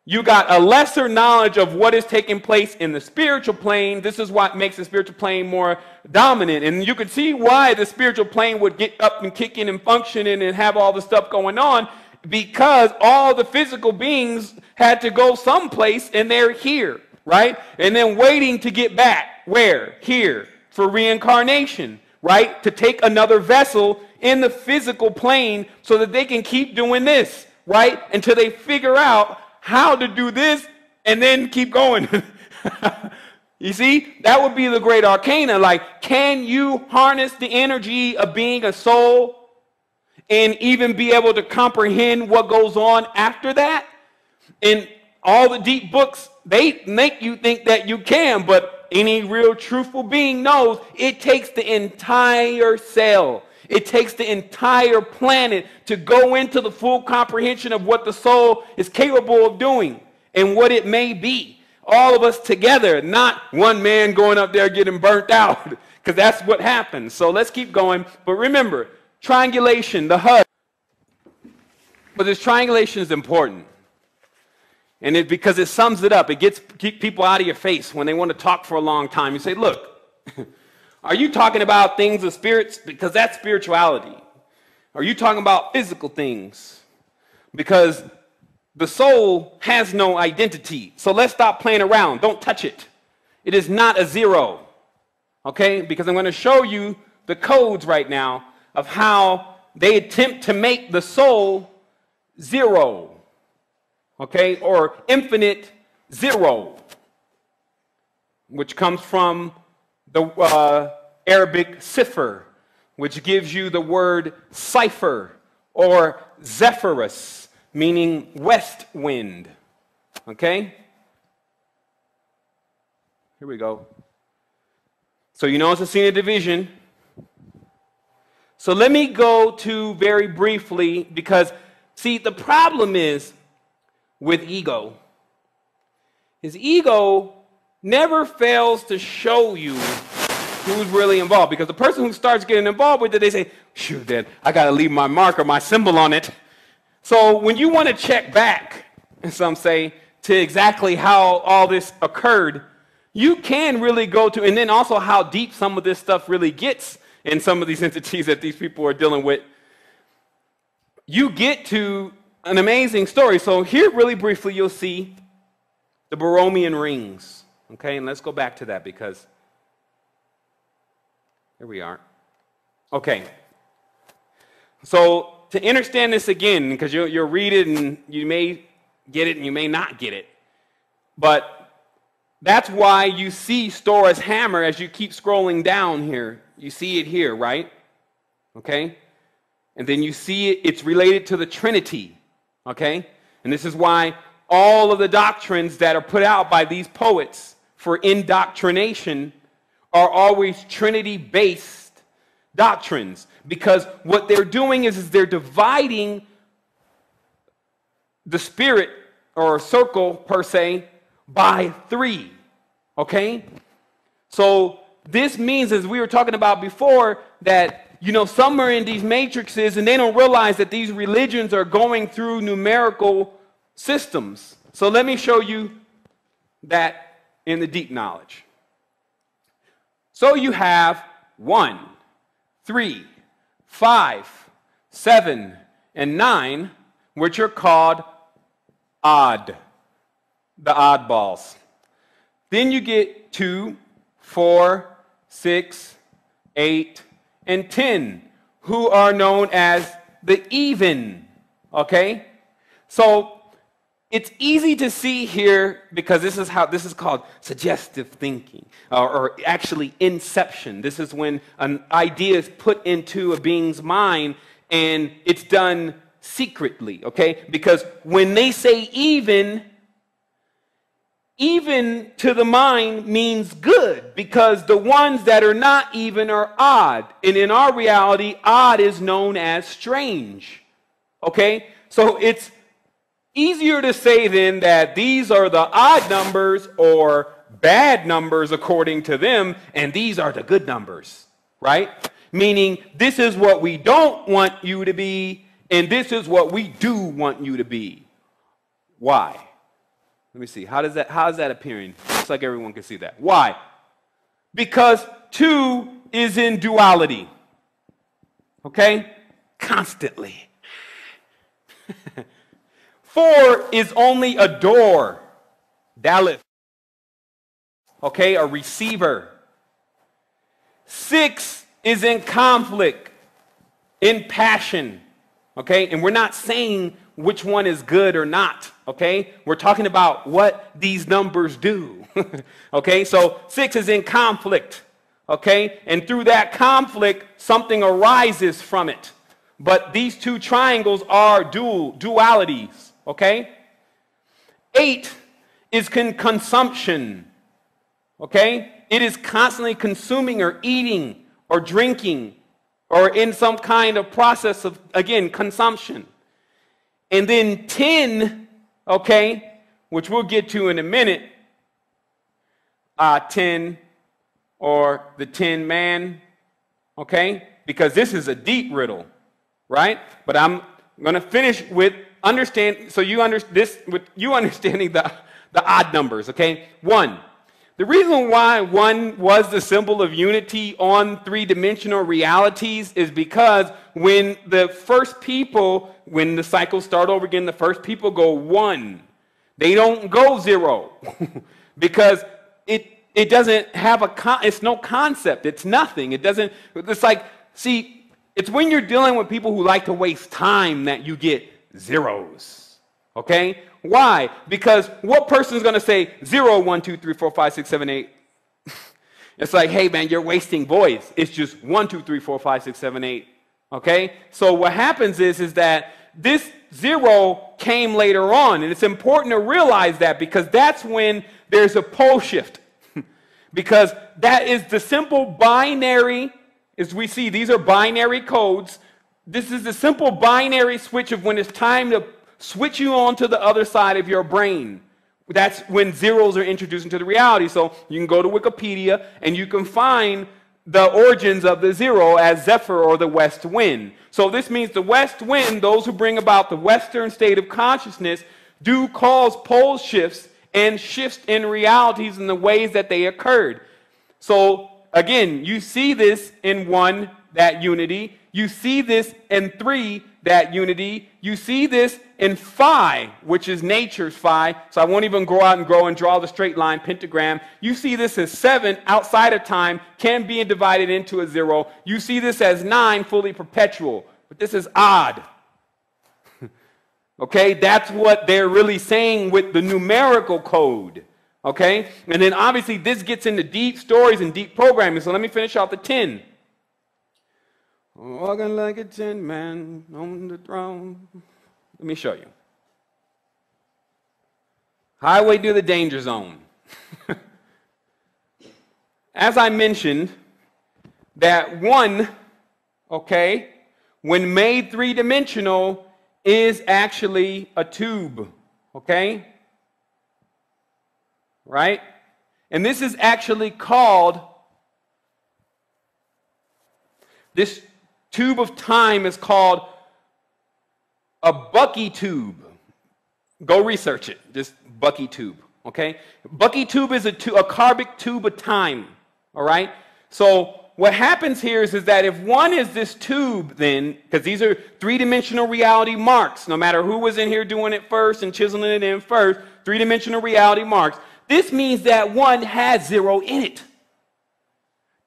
you got a lesser knowledge of what is taking place in the spiritual plane. This is what makes the spiritual plane more dominant. And you can see why the spiritual plane would get up and kicking and functioning and have all the stuff going on because all the physical beings had to go someplace and they're here, right? And then waiting to get back. Where? Here for reincarnation, right? To take another vessel in the physical plane so that they can keep doing this, right? Until they figure out how to do this and then keep going. you see, that would be the great arcana. Like, can you harness the energy of being a soul and even be able to comprehend what goes on after that? And all the deep books, they make you think that you can, but any real truthful being knows it takes the entire cell. It takes the entire planet to go into the full comprehension of what the soul is capable of doing and what it may be. All of us together, not one man going up there getting burnt out, because that's what happens. So let's keep going. But remember, triangulation, the HUD. But this triangulation is important. And it, because it sums it up, it gets people out of your face when they want to talk for a long time. You say, Look, are you talking about things of spirits? Because that's spirituality. Are you talking about physical things? Because the soul has no identity. So let's stop playing around. Don't touch it. It is not a zero. Okay? Because I'm going to show you the codes right now of how they attempt to make the soul zero okay, or infinite zero, which comes from the uh, Arabic cipher, which gives you the word cipher or Zephyrus, meaning west wind. Okay? Here we go. So you know it's a scene of division. So let me go to very briefly because, see, the problem is with ego. His ego never fails to show you who's really involved because the person who starts getting involved with it, they say, shoot, then I got to leave my mark or my symbol on it. So when you want to check back, and some say, to exactly how all this occurred, you can really go to, and then also how deep some of this stuff really gets in some of these entities that these people are dealing with. You get to an amazing story. So, here, really briefly, you'll see the Borromean rings. Okay, and let's go back to that because here we are. Okay. So, to understand this again, because you'll, you'll read it and you may get it and you may not get it, but that's why you see Stora's hammer as you keep scrolling down here. You see it here, right? Okay? And then you see it, it's related to the Trinity. Okay? And this is why all of the doctrines that are put out by these poets for indoctrination are always Trinity based doctrines. Because what they're doing is, is they're dividing the spirit or circle per se by three. Okay? So this means, as we were talking about before, that you know some are in these matrices and they don't realize that these religions are going through numerical systems. So let me show you that in the deep knowledge. So you have one, three, five, seven, and nine, which are called odd, the oddballs. Then you get two, four, six, eight, and ten, who are known as the even. Okay? So it's easy to see here because this is how this is called suggestive thinking or, or, actually inception. This is when an idea is put into a being's mind and it's done secretly okay? Because when they say even even to the mind means good because the ones that are not even are odd. And in our reality odd is known as strange okay? So it's Easier to say then that these are the odd numbers or bad numbers according to them, and these are the good numbers, right? Meaning, this is what we don't want you to be, and this is what we do want you to be. Why? Let me see. How does that how is that appearing? Looks like everyone can see that. Why? Because two is in duality. Okay? Constantly. Four is only a door. Daleth. Okay, a receiver. Six is in conflict, in passion. Okay, and we're not saying which one is good or not. Okay, we're talking about what these numbers do. okay, so six is in conflict. Okay, and through that conflict, something arises from it. But these two triangles are dual, dualities. Okay? Eight is con- consumption. Okay? It is constantly consuming or eating or drinking or in some kind of process of, again, consumption. And then 10, okay, which we'll get to in a minute, uh, 10 or the 10 man, okay? Because this is a deep riddle, right? But I'm going to finish with understand, so you under, this, with you understanding the, the odd numbers, okay? One, the reason why one was the symbol of unity on three dimensional realities is because when the first people, when the cycles start over again, the first people go one. They don't go zero because it, it doesn't have a, con- it's no concept. It's nothing. It doesn't, it's like, see, it's when you're dealing with people who like to waste time that you get zeros. Okay? Why? Because what person is going to say 0, 1, 2, 3, 4, 5, 6, 7, 8? it's like, hey, man, you're wasting voice. It's just 1, 2, 3, 4, 5, 6, 7, 8. Okay? So what happens is, is that this zero came later on. And it's important to realize that because that's when there's a pole shift. because that is the simple binary, as we see, these are binary codes this is the simple binary switch of when it's time to switch you on to the other side of your brain. That's when zeros are introduced into the reality. So you can go to Wikipedia and you can find the origins of the zero as Zephyr or the west wind. So this means the west wind, those who bring about the western state of consciousness, do cause pole shifts and shifts in realities in the ways that they occurred. So again, you see this in one, that unity. You see this in three, that unity. You see this in phi, which is nature's phi. So I won't even go out and grow and draw the straight line pentagram. You see this as seven, outside of time, can be divided into a zero. You see this as nine, fully perpetual. But this is odd. okay, that's what they're really saying with the numerical code. Okay, and then obviously this gets into deep stories and deep programming. So let me finish off the 10. Walking like a tin man on the throne. Let me show you. Highway to the danger zone. As I mentioned, that one, okay, when made three dimensional, is actually a tube, okay? Right? And this is actually called, this tube of time is called a Bucky tube. Go research it, just Bucky tube, okay? Bucky tube is a, tu- a carbic tube of time, all right? So what happens here is, is that if one is this tube, then, because these are three dimensional reality marks, no matter who was in here doing it first and chiseling it in first, three dimensional reality marks, this means that one has zero in it.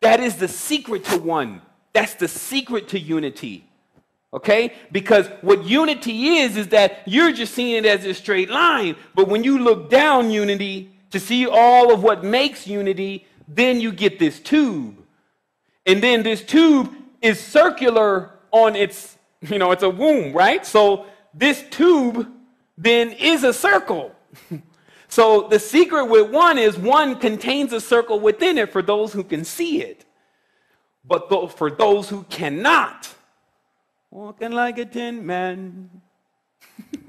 That is the secret to one. That's the secret to unity. Okay? Because what unity is, is that you're just seeing it as a straight line. But when you look down unity to see all of what makes unity, then you get this tube. And then this tube is circular on its, you know, it's a womb, right? So this tube then is a circle. so the secret with one is one contains a circle within it for those who can see it. But for those who cannot, walking like a tin man.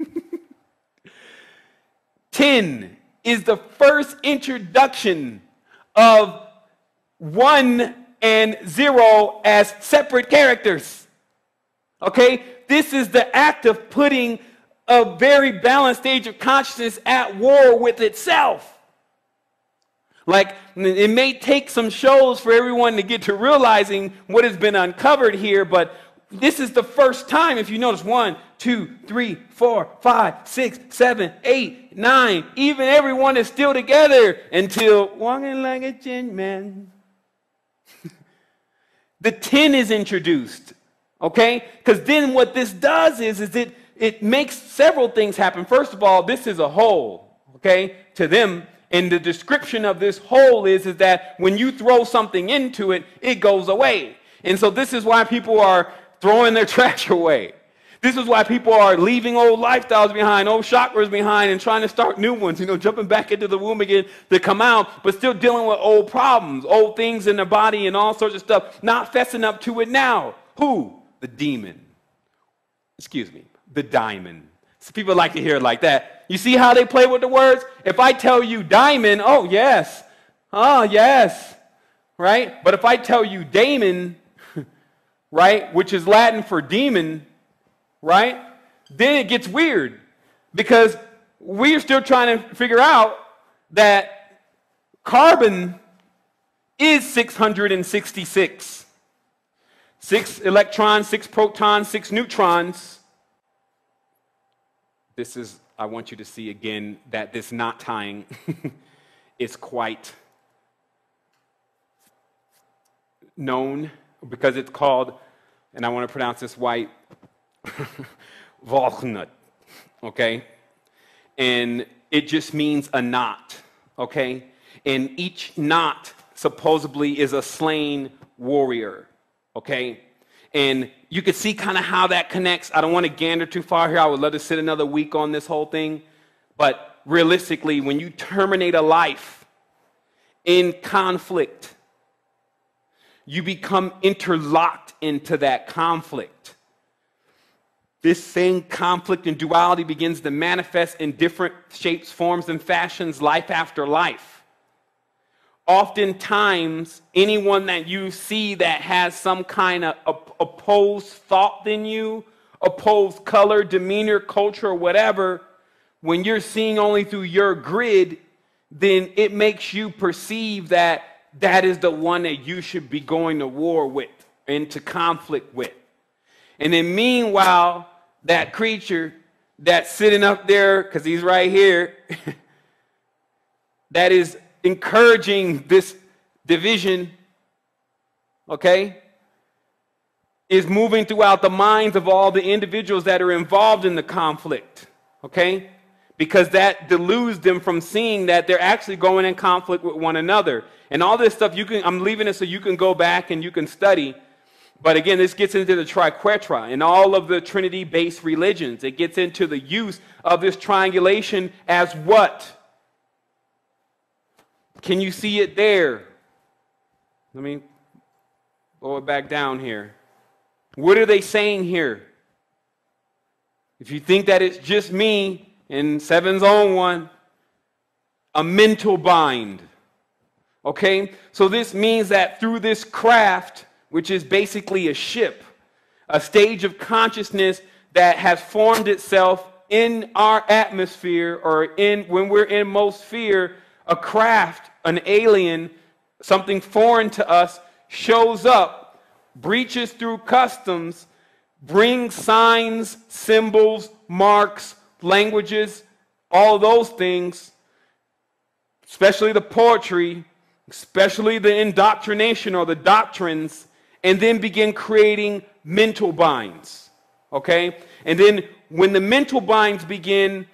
10 is the first introduction of one and zero as separate characters. Okay? This is the act of putting a very balanced stage of consciousness at war with itself. Like, it may take some shows for everyone to get to realizing what has been uncovered here, but this is the first time, if you notice, one, two, three, four, five, six, seven, eight, nine, even everyone is still together until walking like a tin man. the 10 is introduced, okay? Because then what this does is, is it, it makes several things happen. First of all, this is a whole, okay, to them. And the description of this whole is, is that when you throw something into it, it goes away. And so this is why people are throwing their trash away. This is why people are leaving old lifestyles behind, old chakras behind, and trying to start new ones, you know, jumping back into the womb again to come out, but still dealing with old problems, old things in their body, and all sorts of stuff, not fessing up to it now. Who? The demon. Excuse me, the diamond. So people like to hear it like that. You see how they play with the words? If I tell you diamond, oh, yes. Oh, yes. Right? But if I tell you daemon, right, which is Latin for demon, right, then it gets weird because we're still trying to figure out that carbon is 666. Six electrons, six protons, six neutrons. This is, I want you to see again that this knot tying is quite known because it's called, and I want to pronounce this white, Valknut, okay? And it just means a knot, okay? And each knot supposedly is a slain warrior, okay? And you can see kind of how that connects. I don't want to gander too far here. I would love to sit another week on this whole thing. But realistically, when you terminate a life in conflict, you become interlocked into that conflict. This same conflict and duality begins to manifest in different shapes, forms, and fashions, life after life. Oftentimes, anyone that you see that has some kind of opposed thought than you, opposed color, demeanor, culture, or whatever, when you're seeing only through your grid, then it makes you perceive that that is the one that you should be going to war with, into conflict with. And then, meanwhile, that creature that's sitting up there, because he's right here, that is encouraging this division, okay, is moving throughout the minds of all the individuals that are involved in the conflict, okay? Because that deludes them from seeing that they're actually going in conflict with one another. And all this stuff, you can, I'm leaving it so you can go back and you can study. But again, this gets into the triquetra and all of the Trinity based religions. It gets into the use of this triangulation as what? Can you see it there? Let me go back down here. What are they saying here? If you think that it's just me and Seven's own one, a mental bind. Okay? So this means that through this craft, which is basically a ship, a stage of consciousness that has formed itself in our atmosphere or in when we're in most fear, a craft, an alien, something foreign to us shows up, breaches through customs, brings signs, symbols, marks, languages, all those things, especially the poetry, especially the indoctrination or the doctrines, and then begin creating mental binds. Okay? And then when the mental binds begin,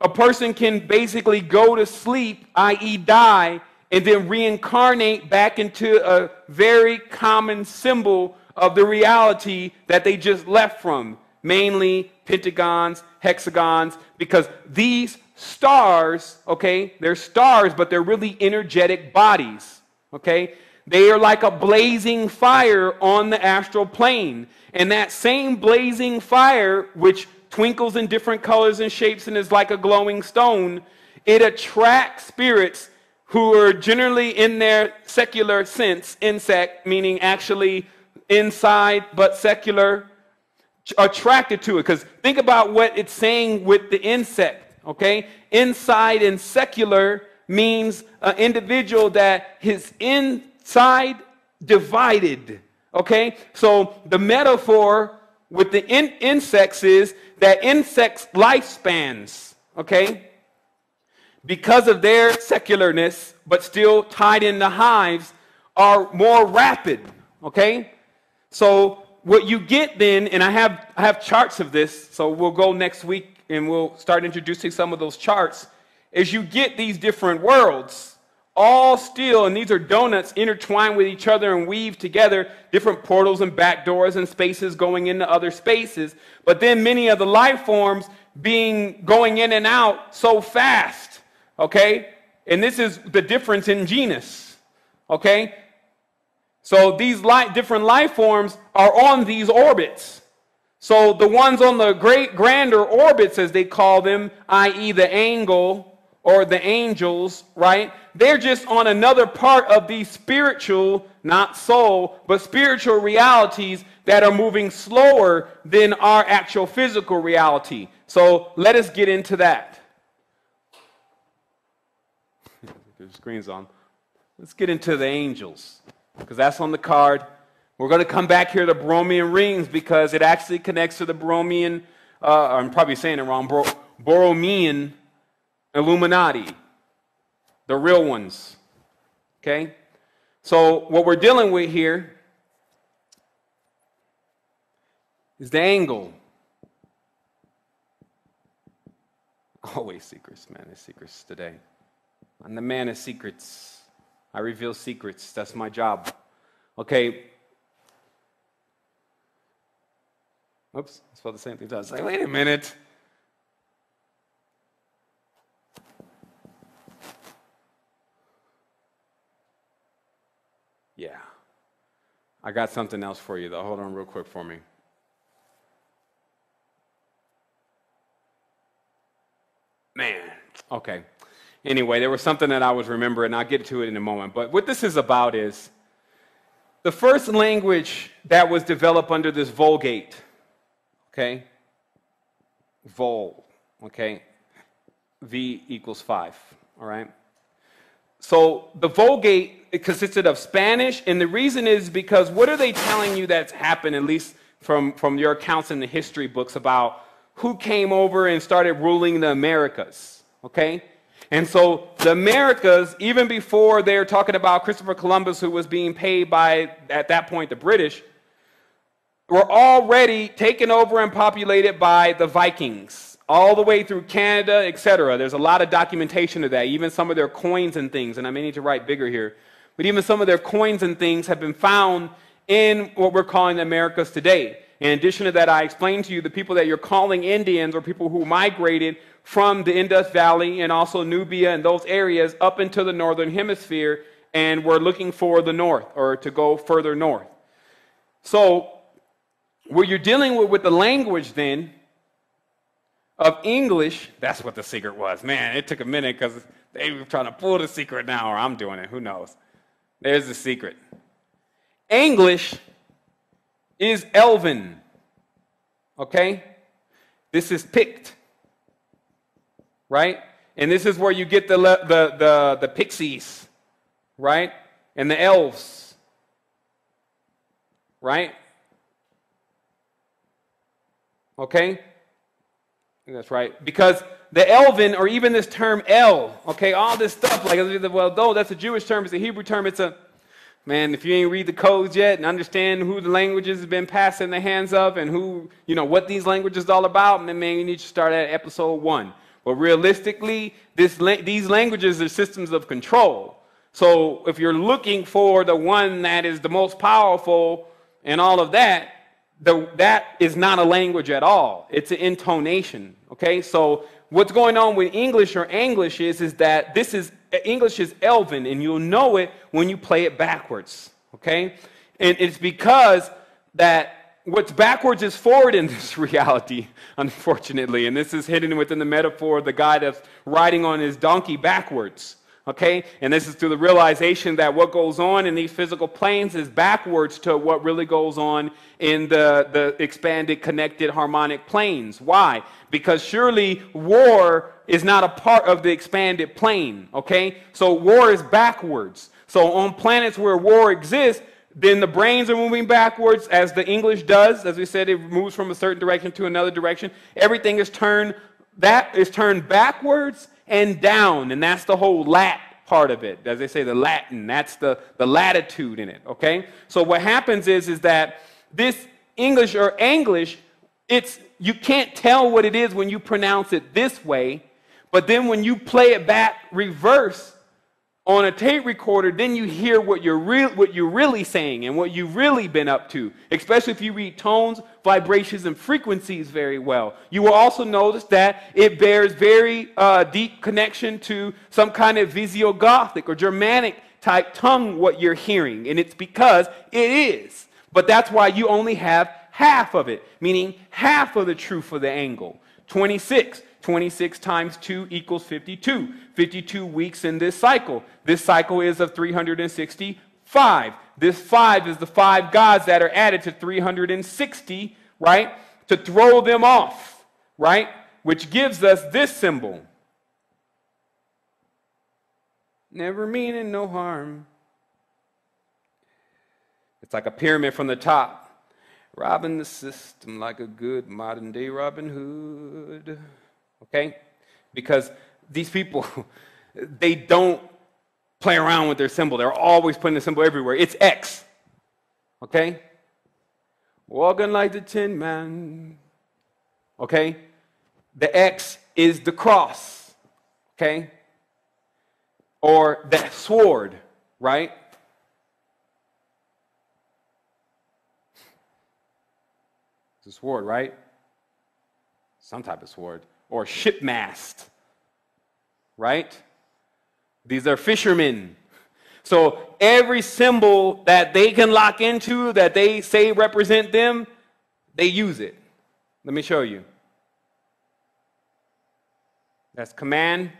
a person can basically go to sleep, i.e., die, and then reincarnate back into a very common symbol of the reality that they just left from, mainly pentagons, hexagons, because these stars, okay, they're stars, but they're really energetic bodies, okay? They are like a blazing fire on the astral plane. And that same blazing fire, which twinkles in different colors and shapes and is like a glowing stone, it attracts spirits who are generally in their secular sense, insect, meaning actually inside but secular, attracted to it. Because think about what it's saying with the insect, okay? Inside and secular means an individual that his inside divided, okay? So the metaphor with the in insects is that insects' lifespans, okay? Because of their secularness, but still tied in the hives, are more rapid, okay? So what you get then, and I have, I have charts of this, so we'll go next week and we'll start introducing some of those charts, is you get these different worlds, all still, and these are donuts intertwined with each other and weave together, different portals and back doors and spaces going into other spaces. But then many of the life forms being going in and out so fast, okay? And this is the difference in genus, okay? So these different life forms are on these orbits. So the ones on the great grander orbits, as they call them, i.e., the angle or the angels, right? They're just on another part of these spiritual, not soul, but spiritual realities that are moving slower than our actual physical reality. So let us get into that. the screen's on. Let's get into the angels because that's on the card. We're going to come back here to Borromean rings because it actually connects to the Borromean, uh, I'm probably saying it wrong, Bor- Borromean Illuminati, the real ones. Okay? So, what we're dealing with here is the angle. Always secrets, man. There's secrets today. I'm the man of secrets. I reveal secrets. That's my job. Okay. Oops, I spelled the same thing. I was like, wait a minute. Yeah. I got something else for you, though. Hold on real quick for me. Man. Okay. Anyway, there was something that I was remembering, I'll get to it in a moment. But what this is about is the first language that was developed under this Vulgate, okay? Vol, okay? V equals five, all right? So the Vulgate consisted of Spanish, and the reason is because what are they telling you that's happened, at least from, from your accounts in the history books, about who came over and started ruling the Americas, okay? And so the Americas, even before they're talking about Christopher Columbus, who was being paid by, at that point, the British, were already taken over and populated by the Vikings, all the way through Canada, etc. There's a lot of documentation of that, even some of their coins and things, and I may need to write bigger here, but even some of their coins and things have been found in what we're calling the Americas today. In addition to that, I explained to you the people that you're calling Indians or people who migrated from the Indus Valley and also Nubia and those areas up into the northern hemisphere, and we're looking for the north or to go further north. So, what you're dealing with with the language then of English, that's what the secret was. Man, it took a minute because they were trying to pull the secret now, or I'm doing it. Who knows? There's the secret. English is Elven. Okay? This is picked. Right? And this is where you get the, the, the, the pixies, right? And the elves. Right? Okay? That's right. Because the Elven, or even this term El, okay, all this stuff, like, well, though that's a Jewish term, it's a Hebrew term, it's a, man, if you ain't read the codes yet and understand who the languages have been passed in the hands of and who, you know, what these languages all about, then, man, you need to start at episode one. But realistically, this, these languages are systems of control. So if you're looking for the one that is the most powerful and all of that, the, that is not a language at all. It's an intonation. Okay, so what's going on with English or English is, is that this is English is Elven, and you'll know it when you play it backwards. Okay, and it's because that what's backwards is forward in this reality, unfortunately, and this is hidden within the metaphor of the guy that's riding on his donkey backwards. Okay? And this is through the realization that what goes on in these physical planes is backwards to what really goes on in the, the expanded, connected, harmonic planes. Why? Because surely war is not a part of the expanded plane. Okay? So war is backwards. So on planets where war exists, then the brains are moving backwards as the English does. As we said, it moves from a certain direction to another direction. Everything is turned, that is turned backwards and down. And that's the whole lat part of it. As they say, the Latin, that's the, the latitude in it, okay? So what happens is, is that this English or English, it's, you can't tell what it is when you pronounce it this way, but then when you play it back reverse, on a tape recorder, then you hear what you're, re- what you're really saying and what you've really been up to, especially if you read tones, vibrations, and frequencies very well. You will also notice that it bears very uh, deep connection to some kind of Visigothic or Germanic type tongue, what you're hearing, and it's because it is. But that's why you only have half of it, meaning half of the truth for the angle. 26. 26 times 2 equals 52. 52 weeks in this cycle. This cycle is of 365. This 5 is the five gods that are added to 360, right? To throw them off, right? Which gives us this symbol. Never meaning no harm. It's like a pyramid from the top. Robbing the system like a good modern day Robin Hood okay? Because these people, they don't play around with their symbol. They're always putting the symbol everywhere. It's X, okay? Walking like the Tin Man, okay? The X is the cross, okay? Or the sword, right? It's a sword, right? Some type of sword or shipmast, right? These are fishermen. So every symbol that they can lock into that they say represent them, they use it. Let me show you. That's command.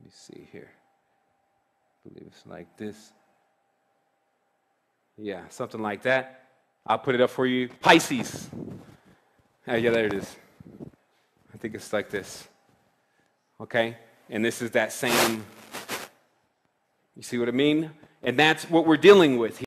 Let me see here. Like this. Yeah, something like that. I'll put it up for you. Pisces. Uh, yeah, there it is. I think it's like this. Okay? And this is that same, you see what I mean? And that's what we're dealing with here.